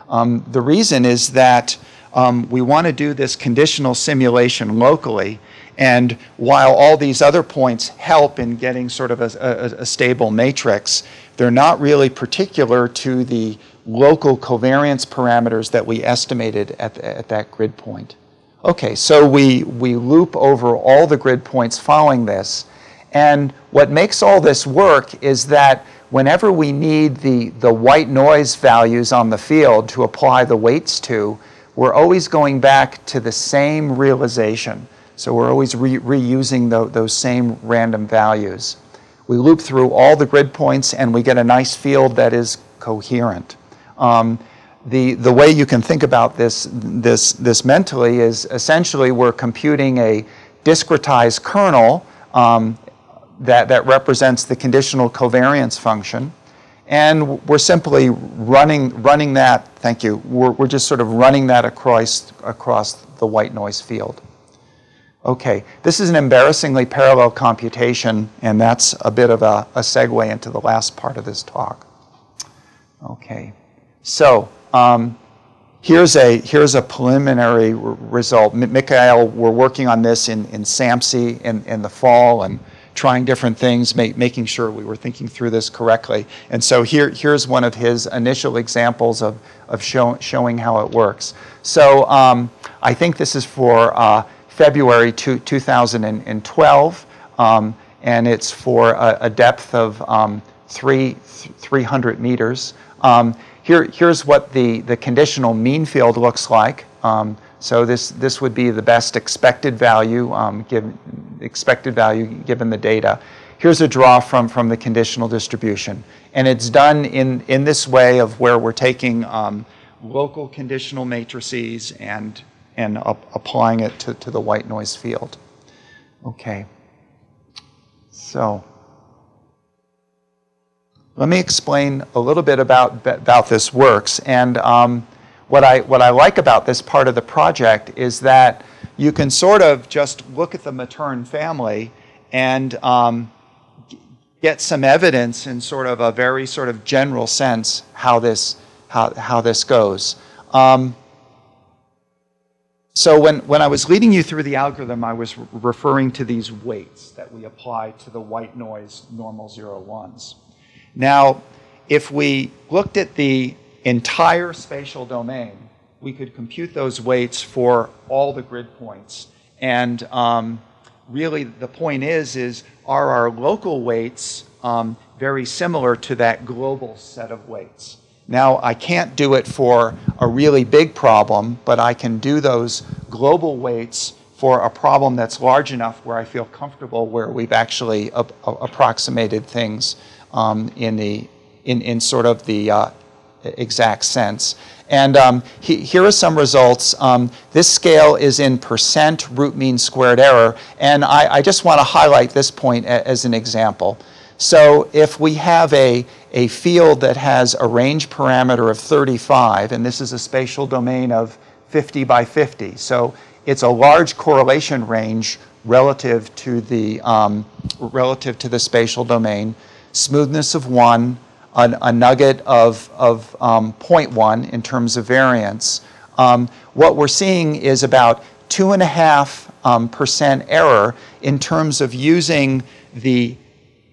Um, the reason is that um, we want to do this conditional simulation locally, and while all these other points help in getting sort of a, a, a stable matrix, they're not really particular to the local covariance parameters that we estimated at, at that grid point. Okay, so we, we loop over all the grid points following this. And what makes all this work is that whenever we need the, the white noise values on the field to apply the weights to, we're always going back to the same realization. So we're always re- reusing tho- those same random values. We loop through all the grid points and we get a nice field that is coherent. Um, the, the way you can think about this, this, this mentally is essentially we're computing a discretized kernel um, that, that represents the conditional covariance function. And we're simply running, running that, thank you, we're, we're just sort of running that across, across the white noise field. Okay, this is an embarrassingly parallel computation, and that's a bit of a, a segue into the last part of this talk. Okay, so um, here's a here's a preliminary result. M- Mikael, we're working on this in in SAMSI in, in the fall and trying different things, ma- making sure we were thinking through this correctly. And so here here's one of his initial examples of of show, showing how it works. So um, I think this is for uh, February two, 2012, um, and it's for a, a depth of um, three, 300 meters. Here, here's what the, the conditional mean field looks like. Um, so this, this would be the best expected value, um, given, expected value given the data. Here's a draw from, from the conditional distribution. And it's done in, in this way of where we're taking um, local conditional matrices and, and up, applying it to, to the white noise field. Okay. So let me explain a little bit about, about this works. And um, what, I, what I like about this part of the project is that you can sort of just look at the Matern family and um, get some evidence in sort of a very sort of general sense how this, how, how this goes. Um, so when, when I was leading you through the algorithm, I was re- referring to these weights that we apply to the white noise normal zero ones. Now, if we looked at the entire spatial domain, we could compute those weights for all the grid points. And um, really, the point is, is are our local weights um, very similar to that global set of weights? Now, I can't do it for a really big problem, but I can do those global weights for a problem that's large enough where I feel comfortable where we've actually approximated things um, in, the, in, in sort of the uh, exact sense. And um, he, here are some results. Um, this scale is in percent root mean squared error, and I, I just want to highlight this point as an example. So if we have a, a field that has a range parameter of 35, and this is a spatial domain of 50 by 50, so it's a large correlation range relative to the, um, relative to the spatial domain, smoothness of 1, a, a nugget of, of um, 0.1 in terms of variance. Um, what we're seeing is about 2.5 um, percent error in terms of using the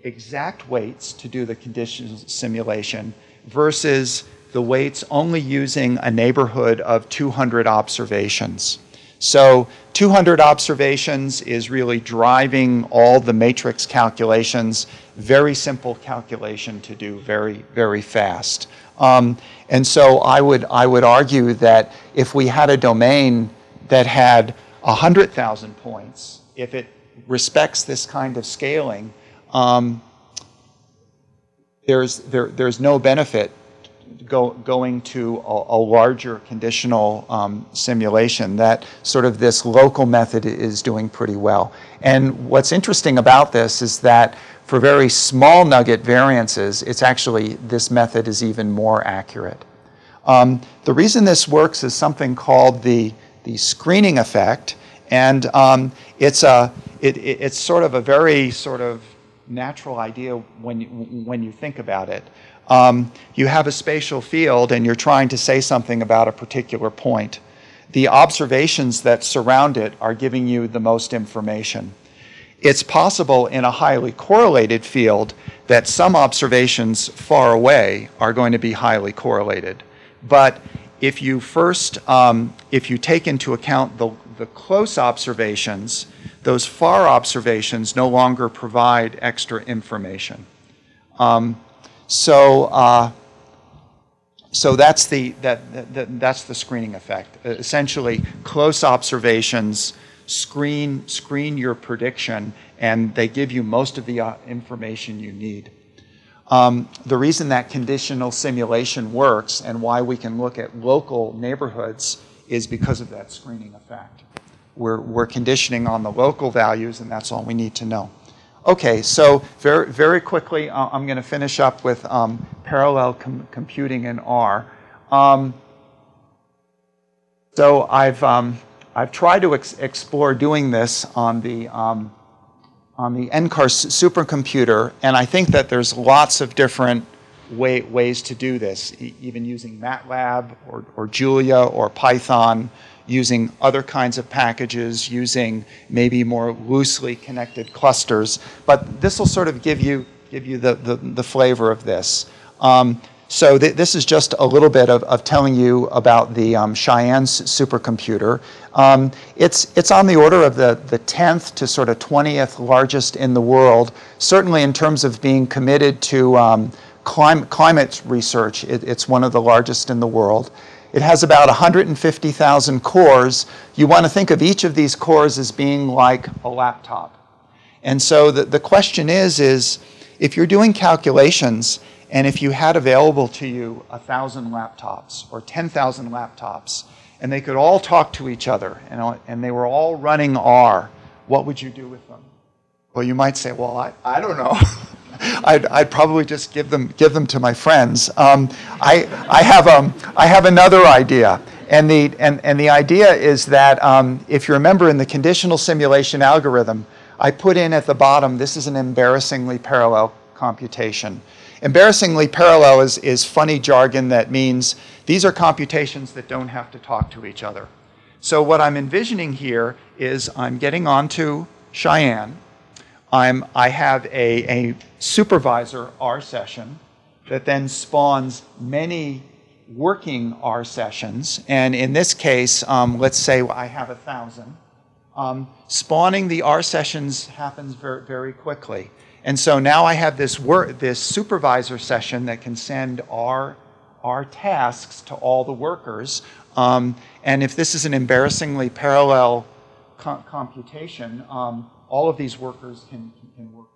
exact weights to do the condition simulation versus the weights only using a neighborhood of 200 observations. So 200 observations is really driving all the matrix calculations, very simple calculation to do very, very fast. Um, and so I would, I would argue that if we had a domain that had 100,000 points, if it respects this kind of scaling, um, there's, there, there's no benefit go, going to a, a larger conditional um, simulation. That sort of this local method is doing pretty well. And what's interesting about this is that for very small nugget variances, it's actually, this method is even more accurate. Um, the reason this works is something called the, the screening effect. And um, it's, a, it, it, it's sort of a very sort of natural idea when you, when you think about it. Um, you have a spatial field and you're trying to say something about a particular point. The observations that surround it are giving you the most information. It's possible in a highly correlated field that some observations far away are going to be highly correlated. But if you first, um, if you take into account the, the close observations, those far observations no longer provide extra information. Um, so, uh, so that's the, that, that, that's the screening effect. Essentially, close observations screen, screen your prediction, and they give you most of the uh, information you need. Um, the reason that conditional simulation works and why we can look at local neighborhoods is because of that screening effect. We're, we're conditioning on the local values, and that's all we need to know. Okay, so very, very quickly, uh, I'm going to finish up with um, parallel com computing in R. Um, so I've, um, I've tried to ex explore doing this on the, um, on the NCAR supercomputer, and I think that there's lots of different way, ways to do this, e even using MATLAB or, or Julia or Python using other kinds of packages, using maybe more loosely connected clusters. But this will sort of give you, give you the, the, the flavor of this. Um, so th this is just a little bit of, of telling you about the um, Cheyenne supercomputer. Um, it's, it's on the order of the, the 10th to sort of 20th largest in the world, certainly in terms of being committed to um, clim climate research. It, it's one of the largest in the world. It has about 150,000 cores. You want to think of each of these cores as being like a laptop. And so the, the question is, is if you're doing calculations and if you had available to you 1,000 laptops or 10,000 laptops and they could all talk to each other and, and they were all running R, what would you do with them? Well, you might say, well, I, I don't know. I'd, I'd probably just give them, give them to my friends. Um, I, I, have, um, I have another idea. And the, and, and the idea is that um, if you remember in the conditional simulation algorithm, I put in at the bottom, this is an embarrassingly parallel computation. Embarrassingly parallel is, is funny jargon that means these are computations that don't have to talk to each other. So what I'm envisioning here is I'm getting onto Cheyenne, I'm, I have a, a supervisor R session that then spawns many working R sessions. And in this case, um, let's say I have a thousand. Um, spawning the R sessions happens very, very quickly. And so now I have this, this supervisor session that can send R, R tasks to all the workers. Um, and if this is an embarrassingly parallel com computation, um, all of these workers can, can work.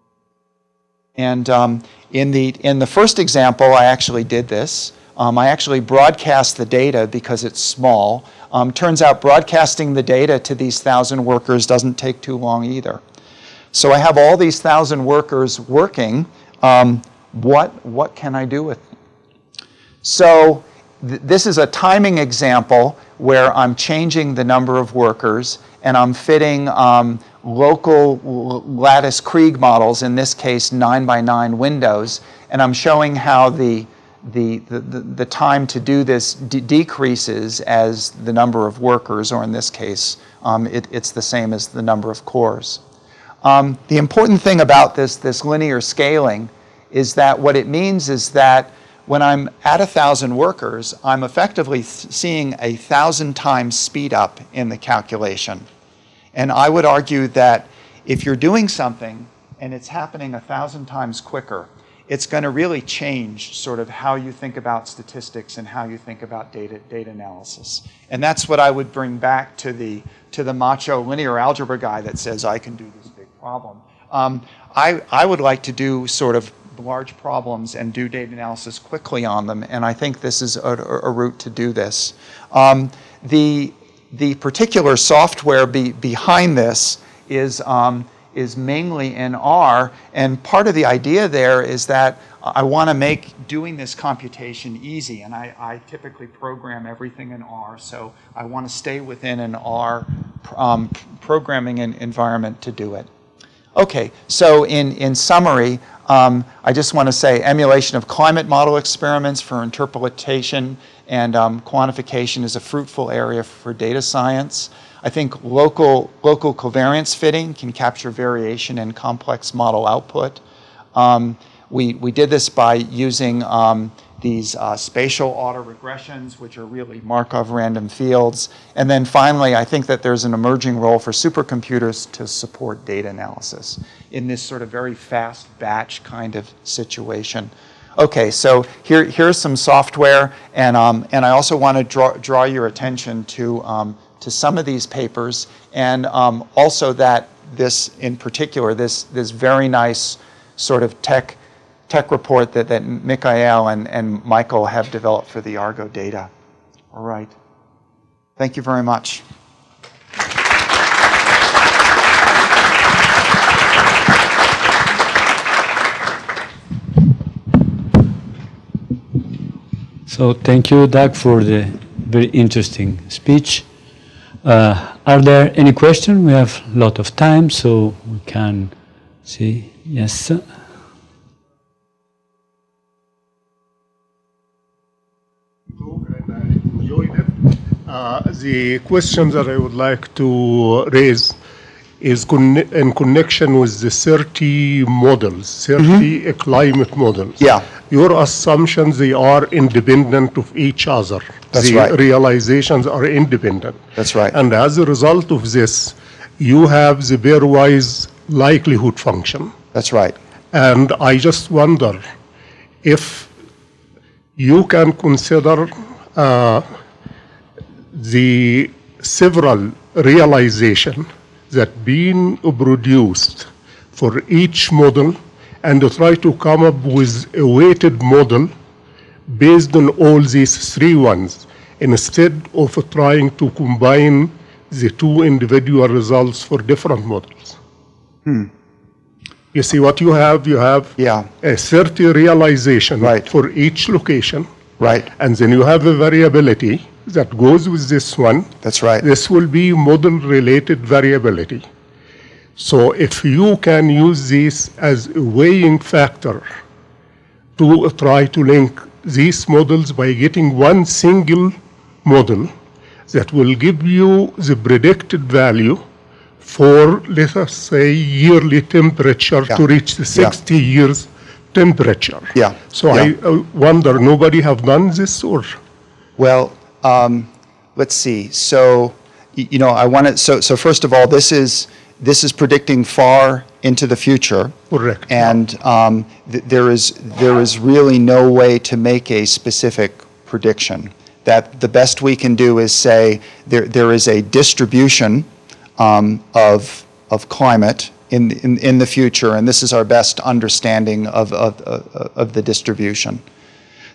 And um, in, the, in the first example, I actually did this. Um, I actually broadcast the data because it's small. Um, turns out broadcasting the data to these thousand workers doesn't take too long either. So I have all these thousand workers working. Um, what, what can I do with them? So th this is a timing example where I'm changing the number of workers and I'm fitting um, local LatticeKrig models, in this case 9 by 9 windows, and I'm showing how the, the, the, the time to do this decreases as the number of workers, or in this case, um, it, it's the same as the number of cores. Um, the important thing about this, this linear scaling is that what it means is that when I'm at a thousand workers, I'm effectively seeing a thousand times speed up in the calculation. And I would argue that if you're doing something and it's happening a thousand times quicker, it's going to really change sort of how you think about statistics and how you think about data, data analysis. And that's what I would bring back to the, to the macho linear algebra guy that says, I can do this big problem. Um, I, I would like to do sort of large problems and do data analysis quickly on them, and I think this is a, a route to do this. Um, the, the particular software be, behind this is, um, is mainly in R, and part of the idea there is that I want to make doing this computation easy, and I, I, typically program everything in R, so I want to stay within an R um, programming environment to do it. Okay, so in, in summary, um, I just want to say emulation of climate model experiments for interpretation and um, quantification is a fruitful area for data science. I think local, local covariance fitting can capture variation in complex model output. Um, we, we did this by using um, these uh, spatial autoregressions, which are really Markov random fields. And then finally, I think that there's an emerging role for supercomputers to support data analysis in this sort of very fast batch kind of situation. Okay, so here, here's some software, and, um, and I also want to draw, draw your attention to, um, to some of these papers, and um, also that this, in particular, this, this very nice sort of tech tech report that, that Mikael and, and Michael have developed for the Argo data. All right. Thank you very much. So thank you, Doug, for the very interesting speech. Uh, are there any questions? We have a lot of time, so we can see. Yes. Uh, the question that I would like to raise is con in connection with the 30 models, 30 mm-hmm. climate models. Yeah. Your assumptions, they are independent of each other. That's the right. realizations are independent. That's right. And as a result of this, you have the pairwise likelihood function. That's right. And I just wonder if you can consider uh, the several realization that being produced for each model and to try to come up with a weighted model based on all these three ones instead of trying to combine the two individual results for different models. Hmm. You see what you have? You have yeah. a 30 realization right. for each location. Right. And then you have a variability that goes with this one. That's right. This will be model-related variability. So if you can use this as a weighing factor to try to link these models by getting one single model that will give you the predicted value for, let us say, yearly temperature yeah. to reach the 60 yeah. years temperature. Yeah. So yeah. I uh, wonder, nobody have done this or? Well, um, let's see. So, you know, I want to. So, so first of all, this is this is predicting far into the future. Correct. And um, th- there is there is really no way to make a specific prediction. That the best we can do is say there there is a distribution um, of of climate in, in in the future, and this is our best understanding of of, of, of the distribution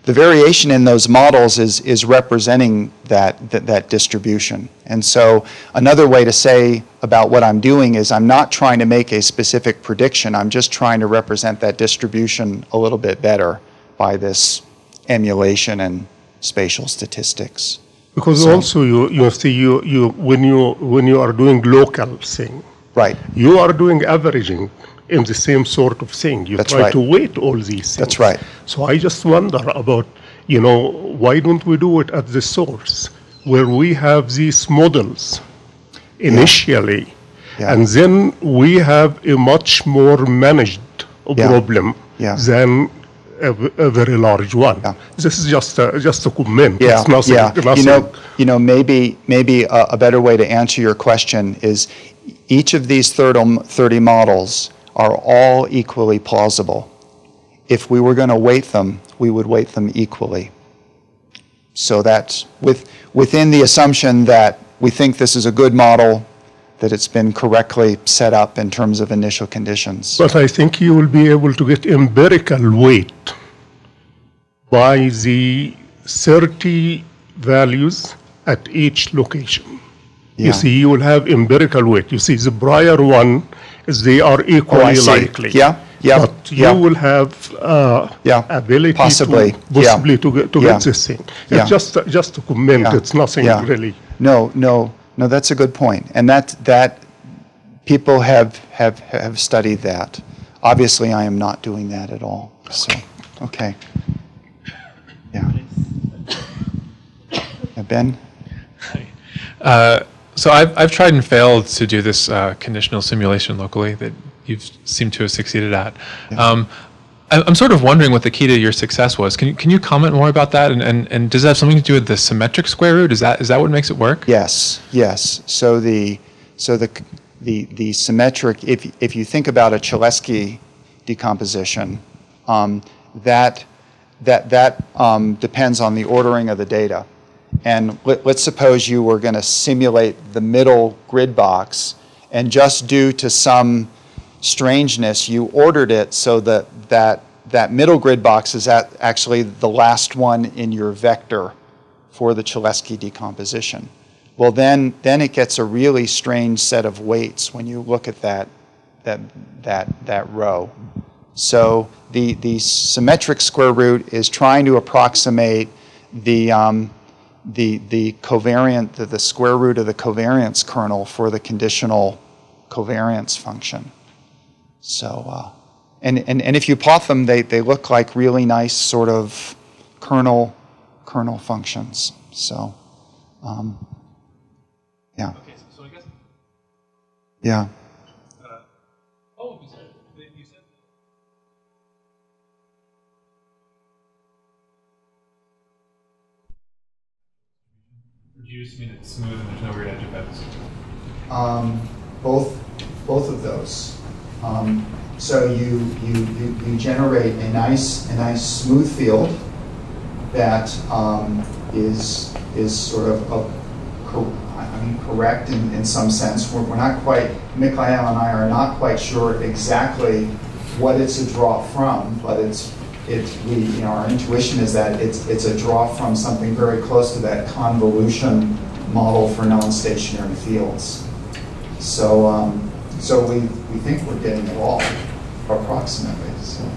the variation in those models is, is representing that, that, that, distribution. And so another way to say about what I'm doing is I'm not trying to make a specific prediction, I'm just trying to represent that distribution a little bit better by this emulation and spatial statistics. Because so, also you, you see you, you when you when you are doing local thing, right? You are doing averaging in the same sort of thing. You That's try right. to weight all these things. That's right. So I just wonder about, you know, why don't we do it at the source where we have these models initially, yeah. Yeah. and then we have a much more managed yeah. problem than a, a, very large one. This is just a, just a comment. Yeah, nothing, yeah. Nothing. You know, you know, maybe maybe a, a better way to answer your question is each of these 30, um, 30 models are all equally plausible. if we were going to weight them, we would weight them equally. So that with, within the assumption that we think this is a good model, that it's been correctly set up in terms of initial conditions. But I think you will be able to get empirical weight by the 30 values at each location. Yeah. You see, you will have empirical weight. You see, the prior one they are Oh, equally see. likely. Yeah, yeah, But yeah. you will have uh, Yeah, ability possibly, to yeah. possibly to get, to Yeah. get this thing. Yeah. It's just just to comment. Yeah, It's nothing yeah. really. No, no, no, that's a good. And that, that, people have, have, have studied that. Obviously, I am not doing that at all, so, okay. Yeah. Yeah, Ben? Uh, So I've, I've tried and failed to do this uh, conditional simulation locally that you've seemed to have succeeded at. Um, I- I'm sort of wondering what the key to your success was. Can you, can you comment more about that? And, and, and does that have something to do with the symmetric square root? Is that, is that what makes it work? Yes, yes. So the, so the, the, the symmetric, if, if you think about a Cholesky decomposition, um, that, that, that um, depends on the ordering of the data. And let, let's suppose you were going to simulate the middle grid box, and just due to some strangeness, you ordered it so that that, that middle grid box is at, actually the last one in your vector for the Cholesky decomposition. Well, then, then it gets a really strange set of weights when you look at that, that, that, that row. So the, the symmetric square root is trying to approximate the, um, the, the covariant, the, the square root of the covariance kernel for the conditional covariance function. So, uh, and, and, and if you plot them, they, they look like really nice sort of kernel, kernel functions. So, um, yeah. Okay, so, I guess. Yeah. Mean it's smooth and there's no weird edge effects? Um, both, both of those. Um, so you, you, you, you generate a nice, a nice smooth field that um, is, is sort of, a, cor- mean, correct in, in some sense. We're, we're not quite, Mikael and I are not quite sure exactly what it's a draw from, but it's, it's, we, you know, our intuition is that it's, it's a draw from something very close to that convolution model for non-stationary fields. So, um, so we, we think we're getting it all, approximately, so.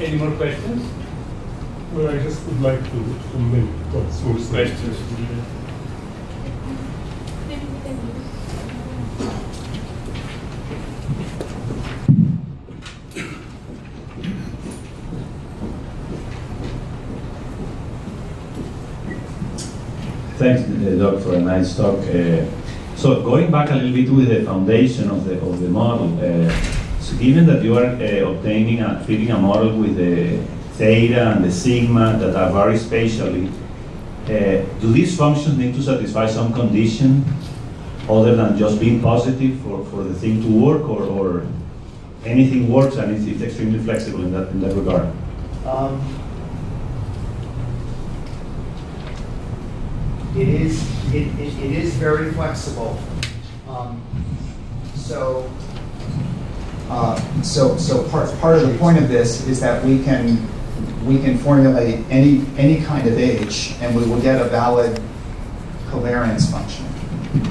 Any more questions? Well, I just would like to comment on smooth Questions? Thanks, uh, Talk. Uh, so going back a little bit with the foundation of the of the model, uh, so given that you are uh, obtaining a fitting a model with the theta and the sigma that are very spatially, uh, do these functions need to satisfy some condition other than just being positive for, for the thing to work, or, or anything works and it's, it's extremely flexible in that in that regard? Um, It is, it, it, it is very flexible. Um, So, uh, so, so part, part of the point of this is that we can, we can formulate any, any kind of age, and we will get a valid covariance function.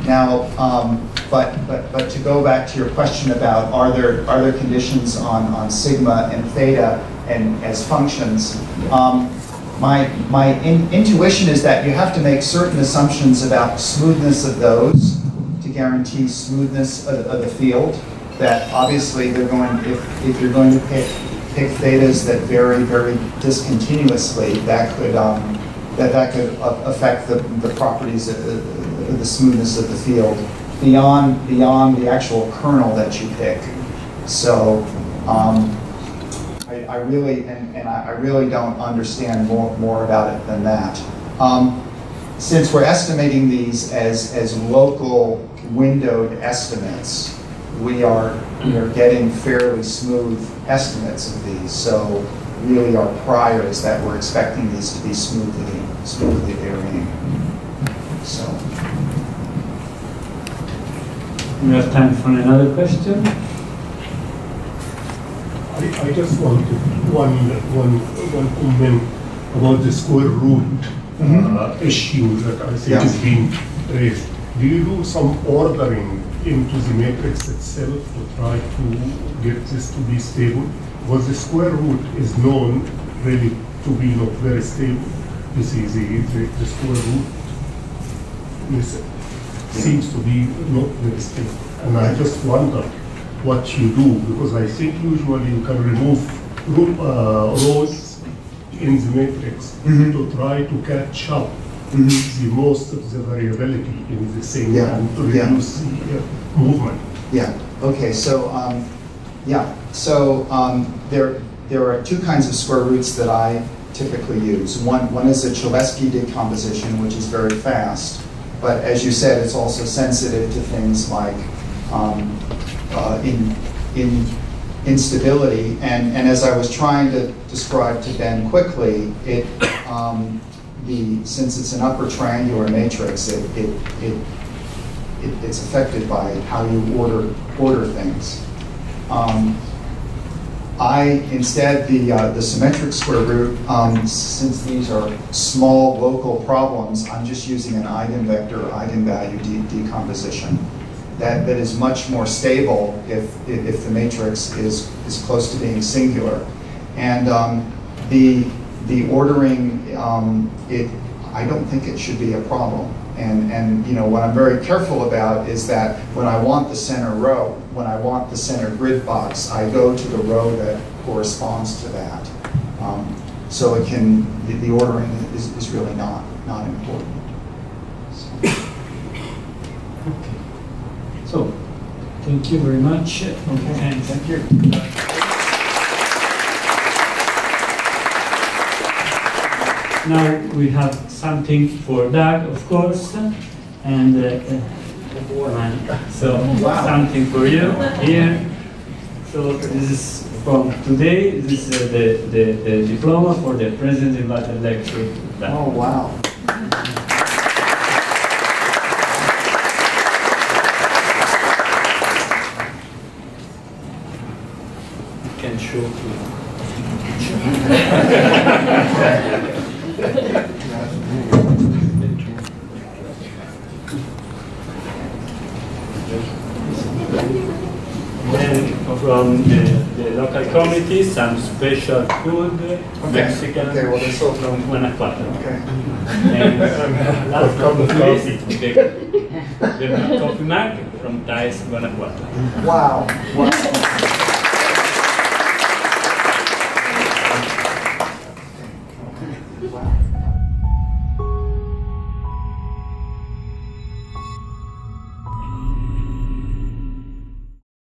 Now, um, but, but, but to go back to your question about are there, are there conditions on, on sigma and theta and as functions, um, my, my in- intuition is that you have to make certain assumptions about smoothness of those to guarantee smoothness of, of the field. That obviously they're going, if, if you're going to pick, pick thetas that vary very discontinuously, that could, um, that, that could affect the, the properties of the, the smoothness of the field beyond, beyond the actual kernel that you pick. So, um, I, really, and, and I I really don't understand more, more about it than that. Um, since we're estimating these as, as local windowed estimates, we are, we are getting fairly smooth estimates of these. So really our prior is that we're expecting these to be smoothly, smoothly varying. So, We have time for another question. I, I just wanted one, one, one comment about the square root uh, issue that I think Yeah. is being raised. Do you do some ordering into the matrix itself to try to get this to be stable? Because the square root is known really to be not very stable. You see, the, the, the square root is, seems to be not very stable. And I just wonder what you do, because I think usually you can remove uh, rows in the matrix to try to catch up the most of the variability in the same Yeah, and to yeah. the uh, movement. yeah, okay, so, um, yeah, so um, there, there are two kinds of square roots that I typically use. One, one is a Cholesky decomposition, which is very fast, but as you said, it's also sensitive to things like um, uh, in, in instability. And, and as I was trying to describe to Ben quickly, it, um, the, since it's an upper triangular matrix, it, it, it, it, it's affected by how you order, order things. Um, I, instead, the, uh, the symmetric square root, um, since these are small local problems, I'm just using an eigenvector eigenvalue de- decomposition. That, that is much more stable if, if the matrix is, is close to being singular. And um, the, the ordering, um, it, I don't think it should be a problem. And, and you know, what I'm very careful about is that when I want the center row, when I want the center grid box, I go to the row that corresponds to that. Um, so it can, the, the ordering is, is really not, not important. Thank you very much. And Thank you. now we have something for Doug, of course, and uh, uh, so something for you here. So this is from today. This is the, the, the diploma for the President's Invited Lecture. Oh, wow. Can show to Then from the, the local committee, some special food, Mexican Okay, well, this will- from Guanajuato. Okay. And uh, last but not least, the, the coffee mug from TIES, Guanajuato. Wow. wow. Wow.